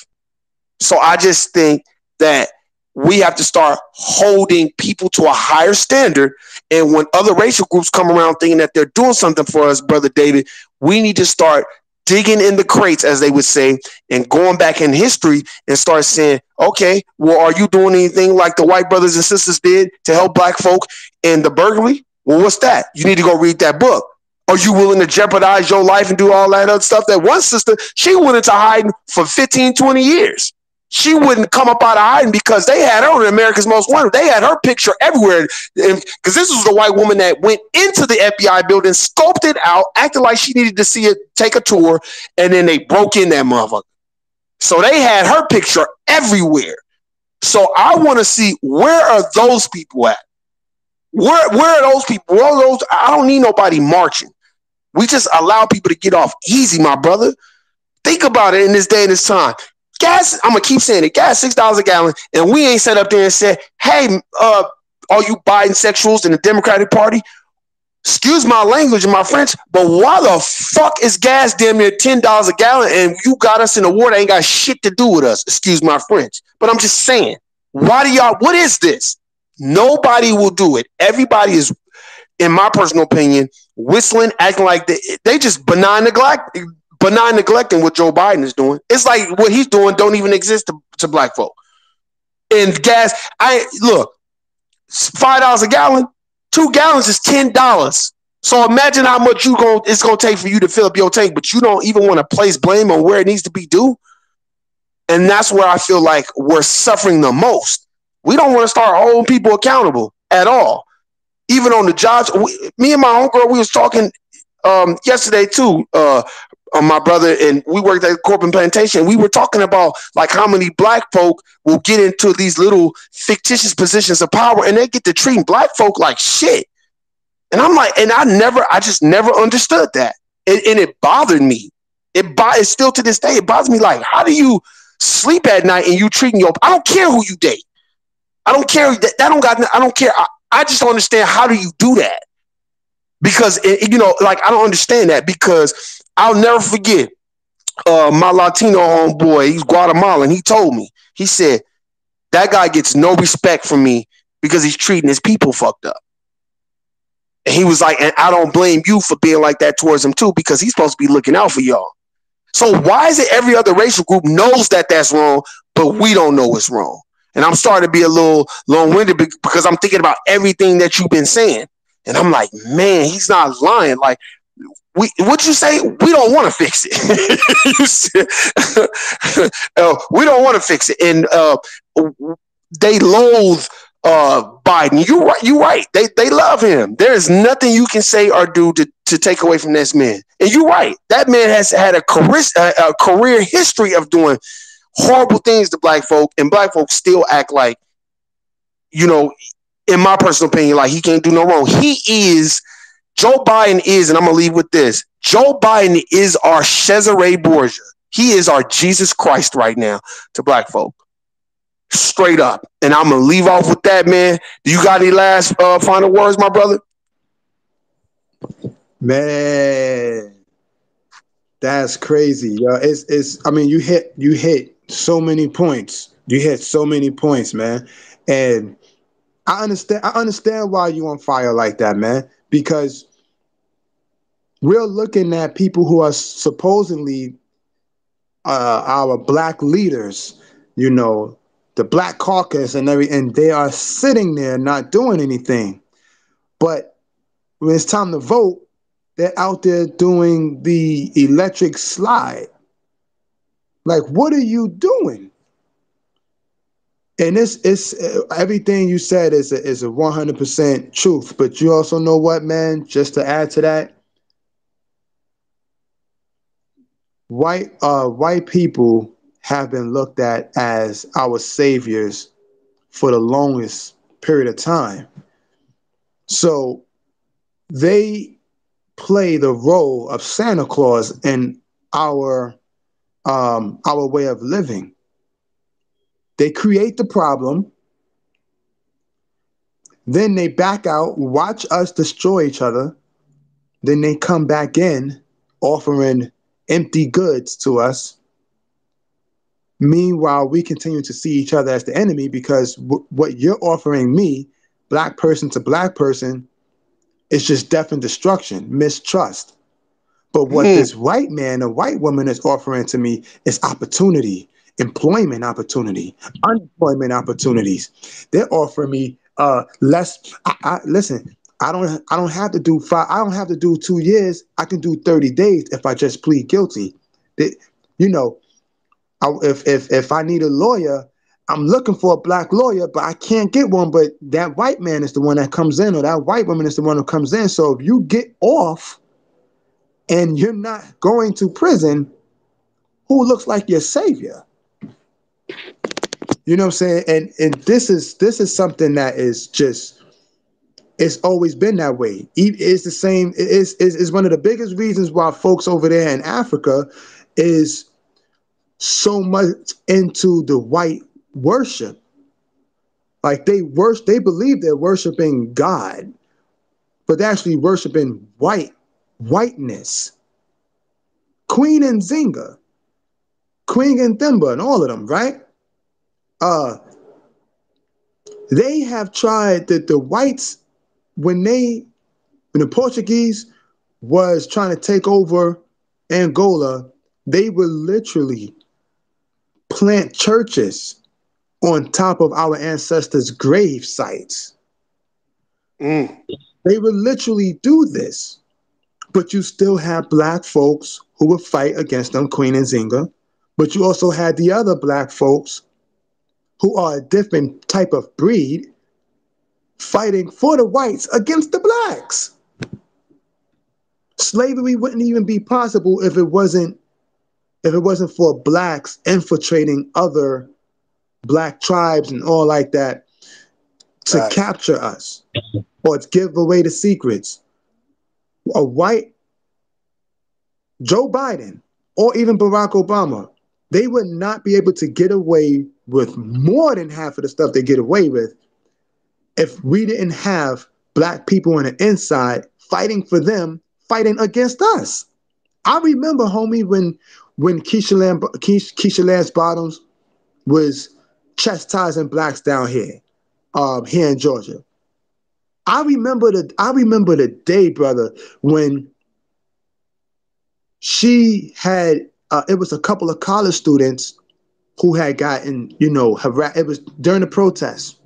So I just think that we have to start holding people to a higher standard. And when other racial groups come around thinking that they're doing something for us, brother David, we need to start digging in the crates, as they would say, and going back in history and start saying, okay, well, are you doing anything like the white brothers and sisters did to help black folk in the burglary? Well, what's that? You need to go read that book. Are you willing to jeopardize your life and do all that other stuff? That one sister, she went into hiding for 15, 20 years she wouldn't come up out of hiding because they had her on America's Most Wanted. They had her picture everywhere. Because this was the white woman that went into the FBI building, scoped it out, acted like she needed to see it, take a tour, and then they broke in that motherfucker. So they had her picture everywhere. So I want to see where are those people at? Where where are those people? Where are those? I don't need nobody marching. We just allow people to get off easy, my brother. Think about it in this day and this time. Gas, I'm gonna keep saying it. Gas six dollars a gallon, and we ain't set up there and said, "Hey, uh, all you Biden sexuals in the Democratic Party, excuse my language and my French, but why the fuck is gas damn near ten dollars a gallon, and you got us in a war that ain't got shit to do with us? Excuse my French, but I'm just saying, why do y'all? What is this? Nobody will do it. Everybody is, in my personal opinion, whistling, acting like they, they just benign neglect benign neglecting what Joe Biden is doing. It's like what he's doing don't even exist to, to black folk. And gas, I look, five dollars a gallon, two gallons is ten dollars. So imagine how much you going it's gonna take for you to fill up your tank, but you don't even want to place blame on where it needs to be due. And that's where I feel like we're suffering the most. We don't want to start holding people accountable at all. Even on the jobs, we, me and my homegirl, we was talking um, yesterday too. Uh, uh, my brother and we worked at corporate plantation. We were talking about like how many black folk will get into these little fictitious positions of power and they get to treat black folk like shit. And I'm like, and I never, I just never understood that. And, and it bothered me. It bo- still to this day, it bothers me. Like, how do you sleep at night and you treating your I don't care who you date. I don't care that, that don't got I don't care. I, I just don't understand how do you do that? Because it, you know, like I don't understand that because I'll never forget uh, my Latino homeboy. He's Guatemalan. He told me, he said, that guy gets no respect from me because he's treating his people fucked up. And he was like, and I don't blame you for being like that towards him too, because he's supposed to be looking out for y'all. So why is it every other racial group knows that that's wrong, but we don't know it's wrong? And I'm starting to be a little long-winded because I'm thinking about everything that you've been saying. And I'm like, man, he's not lying. Like we what you say? We don't want to fix it. Uh, we don't want to fix it. And uh, they loathe uh, Biden. You right you right. They they love him. There's nothing you can say or do to, to take away from this man. And you're right. That man has had a career a career history of doing horrible things to black folk and black folks still act like you know in my personal opinion like he can't do no wrong. He is Joe Biden is, and I'm gonna leave with this. Joe Biden is our Cesare Borgia. He is our Jesus Christ right now to black folk. Straight up. And I'm gonna leave off with that, man. Do you got any last uh, final words, my brother? Man, that's crazy, yo. It's it's I mean, you hit you hit so many points. You hit so many points, man. And I understand I understand why you on fire like that, man. Because we're looking at people who are supposedly uh, our black leaders, you know, the black caucus and every, and they are sitting there not doing anything. But when it's time to vote, they're out there doing the electric slide. Like, what are you doing? And this is everything you said is a, is a 100% truth. But you also know what, man? Just to add to that, white uh, white people have been looked at as our saviors for the longest period of time. So they play the role of Santa Claus in our um, our way of living. They create the problem, then they back out, watch us destroy each other, then they come back in offering empty goods to us. Meanwhile, we continue to see each other as the enemy because w- what you're offering me, black person to black person, is just death and destruction, mistrust. But what mm. this white man or white woman is offering to me is opportunity, employment opportunity, unemployment opportunities. They're offering me uh, less. I, I, listen, I don't. I don't have to do five. I don't have to do two years. I can do thirty days if I just plead guilty. They, you know, I, if if if I need a lawyer, I'm looking for a black lawyer, but I can't get one. But that white man is the one that comes in, or that white woman is the one who comes in. So if you get off and you're not going to prison, who looks like your savior? You know what I'm saying? And and this is this is something that is just it's always been that way. It's the same. It's, it's, it's one of the biggest reasons why folks over there in Africa is so much into the white worship. Like they worship, they believe they're worshiping God, but they're actually worshiping white whiteness. Queen Nzinga, Queen Nthemba, and all of them, right? Uh, they have tried that the whites, when they, when the Portuguese was trying to take over Angola, they would literally plant churches on top of our ancestors' grave sites. Mm. They would literally do this, but you still have black folks who would fight against them, Queen Nzinga. But you also had the other black folks who are a different type of breed fighting for the whites against the blacks. Slavery wouldn't even be possible if it wasn't if it wasn't for blacks infiltrating other black tribes and all like that to right. capture us or to give away the secrets. A white Joe Biden or even Barack Obama, they would not be able to get away with more than half of the stuff they get away with if we didn't have black people on the inside fighting for them, fighting against us. I remember, homie, when when Keisha, Lamb, Keisha, Keisha Lance Bottoms was chastising blacks down here, um, here in Georgia. I remember the I remember the day, brother, when she had uh, it was a couple of college students who had gotten, you know, harassed. It was during the protest,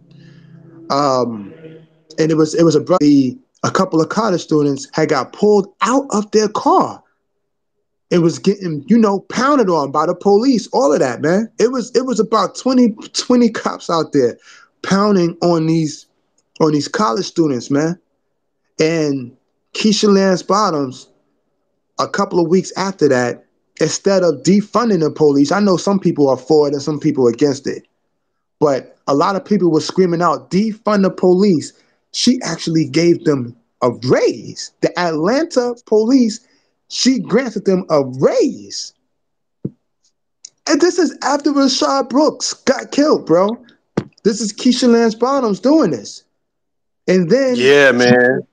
um, and it was it was a brother. A couple of college students had got pulled out of their car it was getting, you know, pounded on by the police, all of that, man. It was it was about 20, 20 cops out there pounding on these on these college students, man. And Keisha Lance Bottoms, a couple of weeks after that, instead of defunding the police, I know some people are for it and some people against it. But a lot of people were screaming out, defund the police. She actually gave them a raise. The Atlanta police she granted them a raise. And this is after Rayshard Brooks got killed, bro. This is Keisha Lance Bottoms doing this. And then Yeah, man.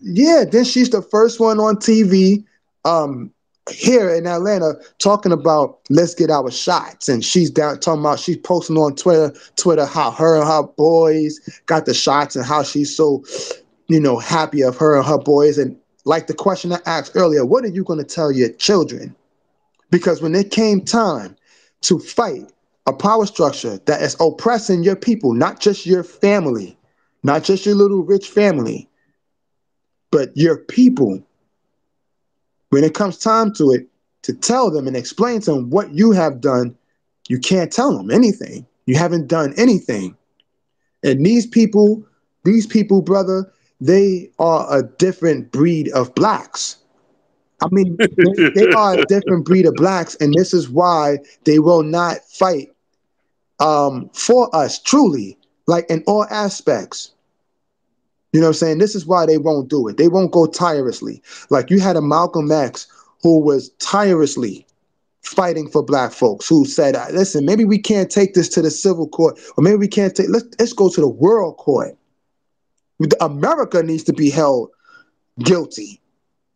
Yeah, then she's the first one on TV um here in Atlanta talking about let's get our shots. And she's down talking about she's posting on Twitter, Twitter how her and her boys got the shots and how she's so, you know, happy of her and her boys. And like the question I asked earlier, what are you going to tell your children? Because when it came time to fight a power structure that is oppressing your people, not just your family, not just your little rich family, but your people, when it comes time to it, to tell them and explain to them what you have done, you can't tell them anything. You haven't done anything. And these people, these people, brother, they are a different breed of blacks. I mean, they, they, are a different breed of blacks, and this is why they will not fight um, for us truly, like in all aspects. You know what I'm saying? This is why they won't do it. They won't go tirelessly. Like you had a Malcolm X who was tirelessly fighting for black folks who said, listen, maybe we can't take this to the civil court, or maybe we can't take let's let's go to the world court. America needs to be held guilty.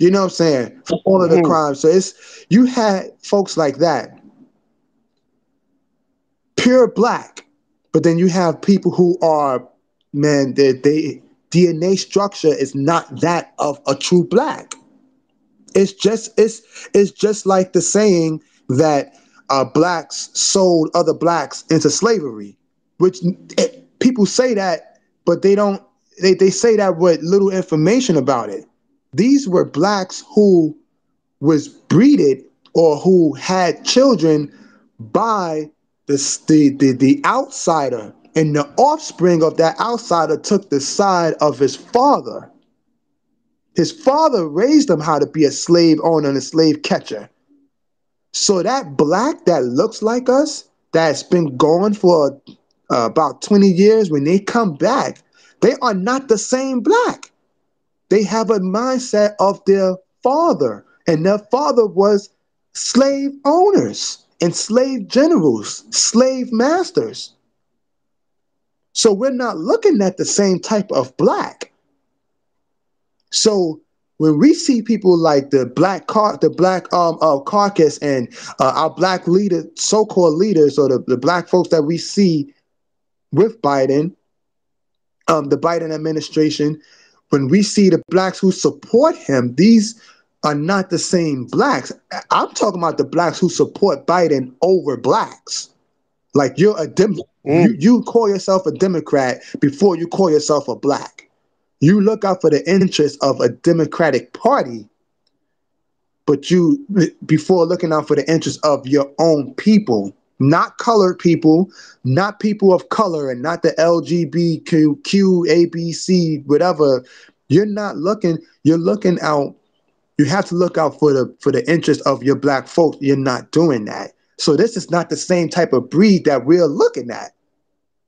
You know what I'm saying? For all of the mm-hmm. crimes. So it's you had folks like that pure black. But then you have people who are, man, they, they DNA structure is not that of a true black. It's just it's it's just like the saying that uh, blacks sold other blacks into slavery, which it, people say that, but they don't. They, they say that with little information about it. These were blacks who was breeded or who had children by the, the, the, the outsider and the offspring of that outsider took the side of his father. His father raised him how to be a slave owner and a slave catcher. So that black that looks like us, that's been gone for uh, about 20 years, when they come back, they are not the same black. They have a mindset of their father, and their father was slave owners and slave generals, slave masters. So we're not looking at the same type of black. So when we see people like the black car, the black um uh, caucus and uh, our black leader, so-called leaders, or the, the black folks that we see with Biden, um, the Biden administration, when we see the blacks who support him, these are not the same blacks. I'm talking about the blacks who support Biden over blacks. Like you're a dem- mm. you, you call yourself a Democrat before you call yourself a black. You look out for the interests of a Democratic Party, but you before looking out for the interests of your own people, not colored people, not people of color, and not the LGBTQ, ABC, whatever. You're not looking. You're looking out you have to look out for the for the interest of your black folks. You're not doing that. So this is not the same type of breed that we're looking at.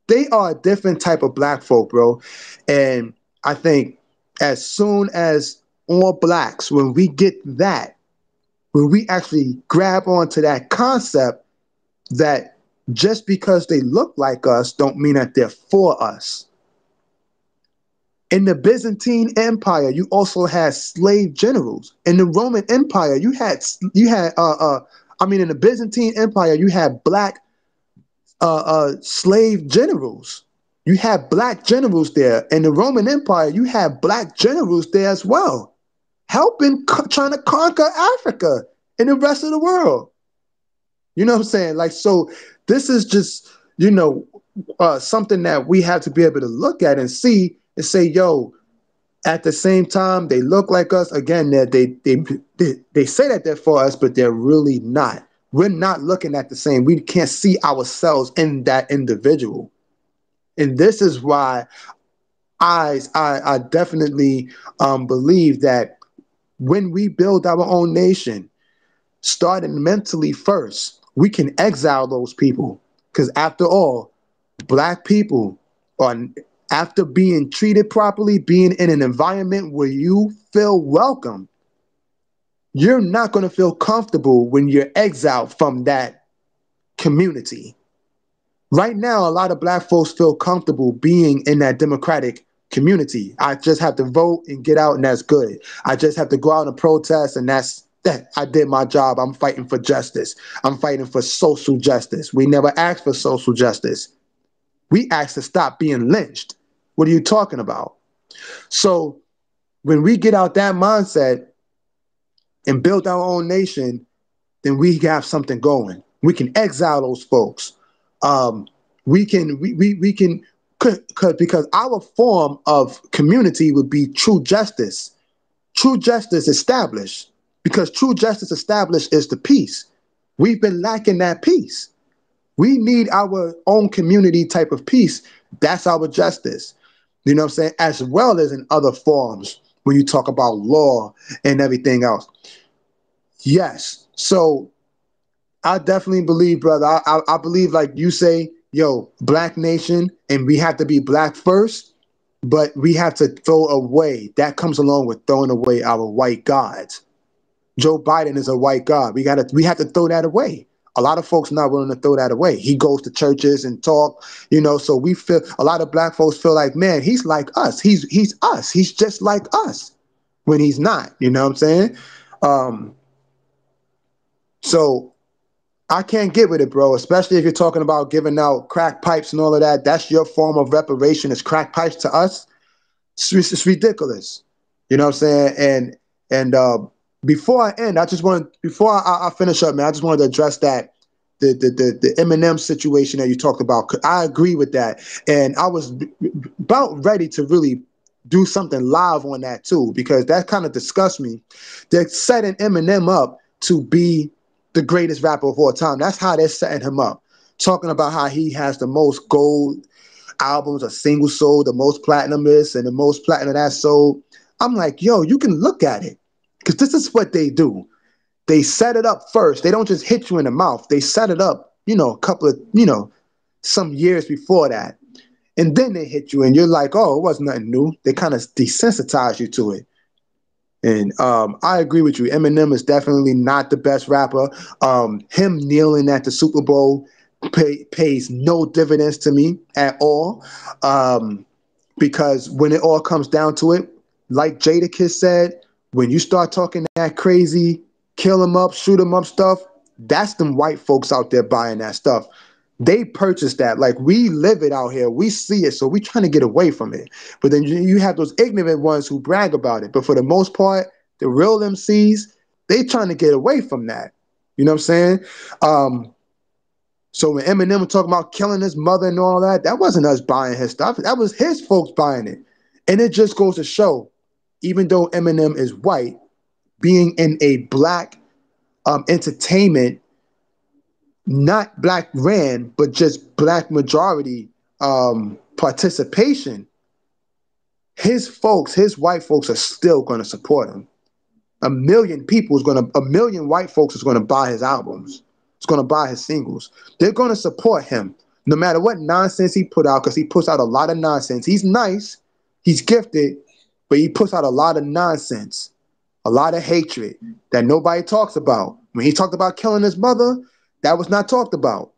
They are a different type of black folk, bro. And I think as soon as all blacks, when we get that, when we actually grab onto that concept that just because they look like us don't mean that they're for us. In the Byzantine Empire, you also had slave generals. In the Roman Empire, you had you had uh, uh I mean in the Byzantine Empire, you had black uh, uh slave generals. You had black generals there. In the Roman Empire, you had black generals there as well, helping co- trying to conquer Africa and the rest of the world. You know what I'm saying? Like so this is just, you know, uh, something that we have to be able to look at and see and say, yo, at the same time, they look like us. Again, they, they, they, they say that they're for us, but they're really not. We're not looking at the same. We can't see ourselves in that individual. And this is why I, I, I definitely um, believe that when we build our own nation, starting mentally first, we can exile those people. Because after all, black people are after being treated properly, being in an environment where you feel welcome, you're not going to feel comfortable when you're exiled from that community. Right now, a lot of black folks feel comfortable being in that democratic community. I just have to vote and get out, and that's good. I just have to go out and protest, and that's that. I did my job. I'm fighting for justice. I'm fighting for social justice. We never asked for social justice. We asked to stop being lynched. What are you talking about? So when we get out that mindset and build our own nation, then we have something going. We can exile those folks. Um, we can we, we, we can cause, because our form of community would be true justice. True justice established because true justice established is the peace. We've been lacking that peace. We need our own community type of peace. That's our justice. You know what I'm saying? As well as in other forms when you talk about law and everything else. Yes. So I definitely believe, brother. I, I, I believe, like you say, yo, black nation, and we have to be black first, but we have to throw away. That comes along with throwing away our white gods. Joe Biden is a white god. We gotta we have to throw that away a lot of folks not willing to throw that away. He goes to churches and talk, you know. So we feel a lot of black folks feel like, man, he's like us. He's he's us. He's just like us. When he's not, you know what I'm saying? Um, so I can't get with it, bro. Especially if you're talking about giving out crack pipes and all of that. That's your form of reparation. Is crack pipes to us? It's, it's ridiculous. You know what I'm saying? And and uh, before I end, I just want before I, I, finish up, man. I just wanted to address that the the the, the Eminem situation that you talked about. I agree with that, and I was about ready to really do something live on that too because that kind of disgusts me. They're setting Eminem up to be the greatest rapper of all time. That's how they're setting him up. Talking about how he has the most gold albums, a single sold, the most platinum this and the most platinum that sold. I'm like, yo, you can look at it because this is what they do. They set it up first. They don't just hit you in the mouth. They set it up, you know, a couple of, you know, some years before that. And then they hit you and you're like, oh, it wasn't nothing new. They kind of desensitize you to it. And um, I agree with you. Eminem is definitely not the best rapper. Um, him kneeling at the Super Bowl pay, pays no dividends to me at all. Um, because when it all comes down to it, like Jadakiss said, when you start talking that crazy, kill him up, shoot him up stuff, that's them white folks out there buying that stuff. They purchase that. Like we live it out here. We see it. So we trying to get away from it. But then you have those ignorant ones who brag about it. But for the most part, the real MCs, they trying to get away from that. You know what I'm saying? Um, so when Eminem was talking about killing his mother and all that, that wasn't us buying his stuff. That was his folks buying it. And it just goes to show, even though Eminem is white, being in a black um, entertainment not black ran, but just black majority um, participation, his folks, his white folks are still going to support him. A million people is going to, a million white folks is going to buy his albums. It's going to buy his singles. They're going to support him no matter what nonsense he put out because he puts out a lot of nonsense. He's nice, he's gifted, but he puts out a lot of nonsense, a lot of hatred that nobody talks about. When he talked about killing his mother, that was not talked about.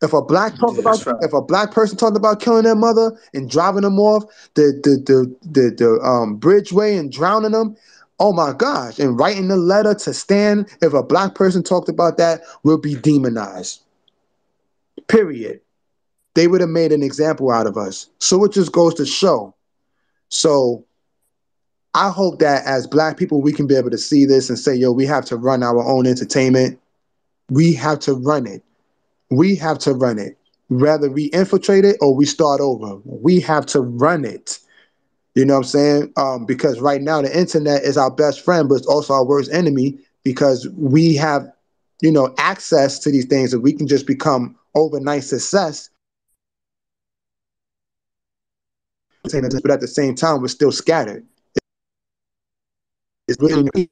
If a black talked yeah, about right. if a black person talked about killing their mother and driving them off the the the the, the um, bridgeway and drowning them, oh my gosh! And writing the letter to Stan, if a black person talked about that, we'll be demonized. Period. They would have made an example out of us. So it just goes to show. So I hope that as black people, we can be able to see this and say, yo, we have to run our own entertainment we have to run it. We have to run it. Whether we infiltrate it or we start over, we have to run it. You know what I'm saying? Um, because right now the internet is our best friend, but it's also our worst enemy because we have, you know, access to these things and we can just become overnight success. But at the same time, we're still scattered. It's really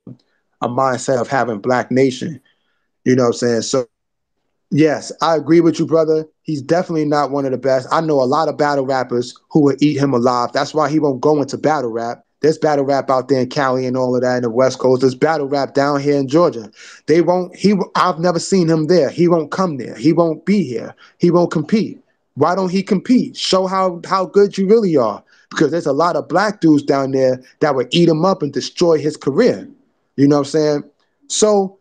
a mindset of having Black Nation you know what I'm saying? So, yes, I agree with you, brother. He's definitely not one of the best. I know a lot of battle rappers who would eat him alive. That's why he won't go into battle rap. There's battle rap out there in Cali and all of that in the West Coast. There's battle rap down here in Georgia. They won't. He. I've never seen him there. He won't come there. He won't be here. He won't compete. Why don't he compete? Show how how good you really are. Because there's a lot of black dudes down there that would eat him up and destroy his career. You know what I'm saying? So,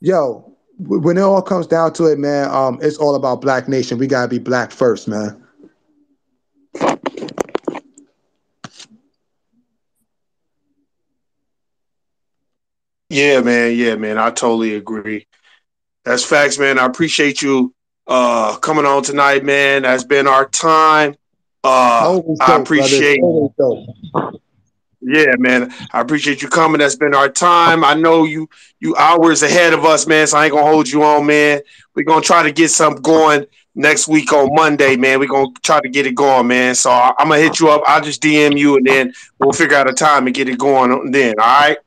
yo, when it all comes down to it, man, um, it's all about Black Nation. We gotta be black first, man. Yeah, man. Yeah, man. I totally agree. That's facts, man. I appreciate you uh coming on tonight, man. That's been our time. Uh I appreciate yeah, man. I appreciate you coming. That's been our time. I know you you hours ahead of us, man. So I ain't gonna hold you on, man. We're gonna try to get something going next week on Monday, man. We're gonna try to get it going, man. So I, am gonna hit you up. I'll just DM you and then we'll figure out a time and get it going then. All right.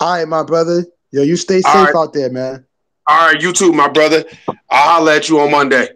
All right, my brother. Yo, you stay safe right. out there, man. All right, you too, my brother. I'll holler at you on Monday.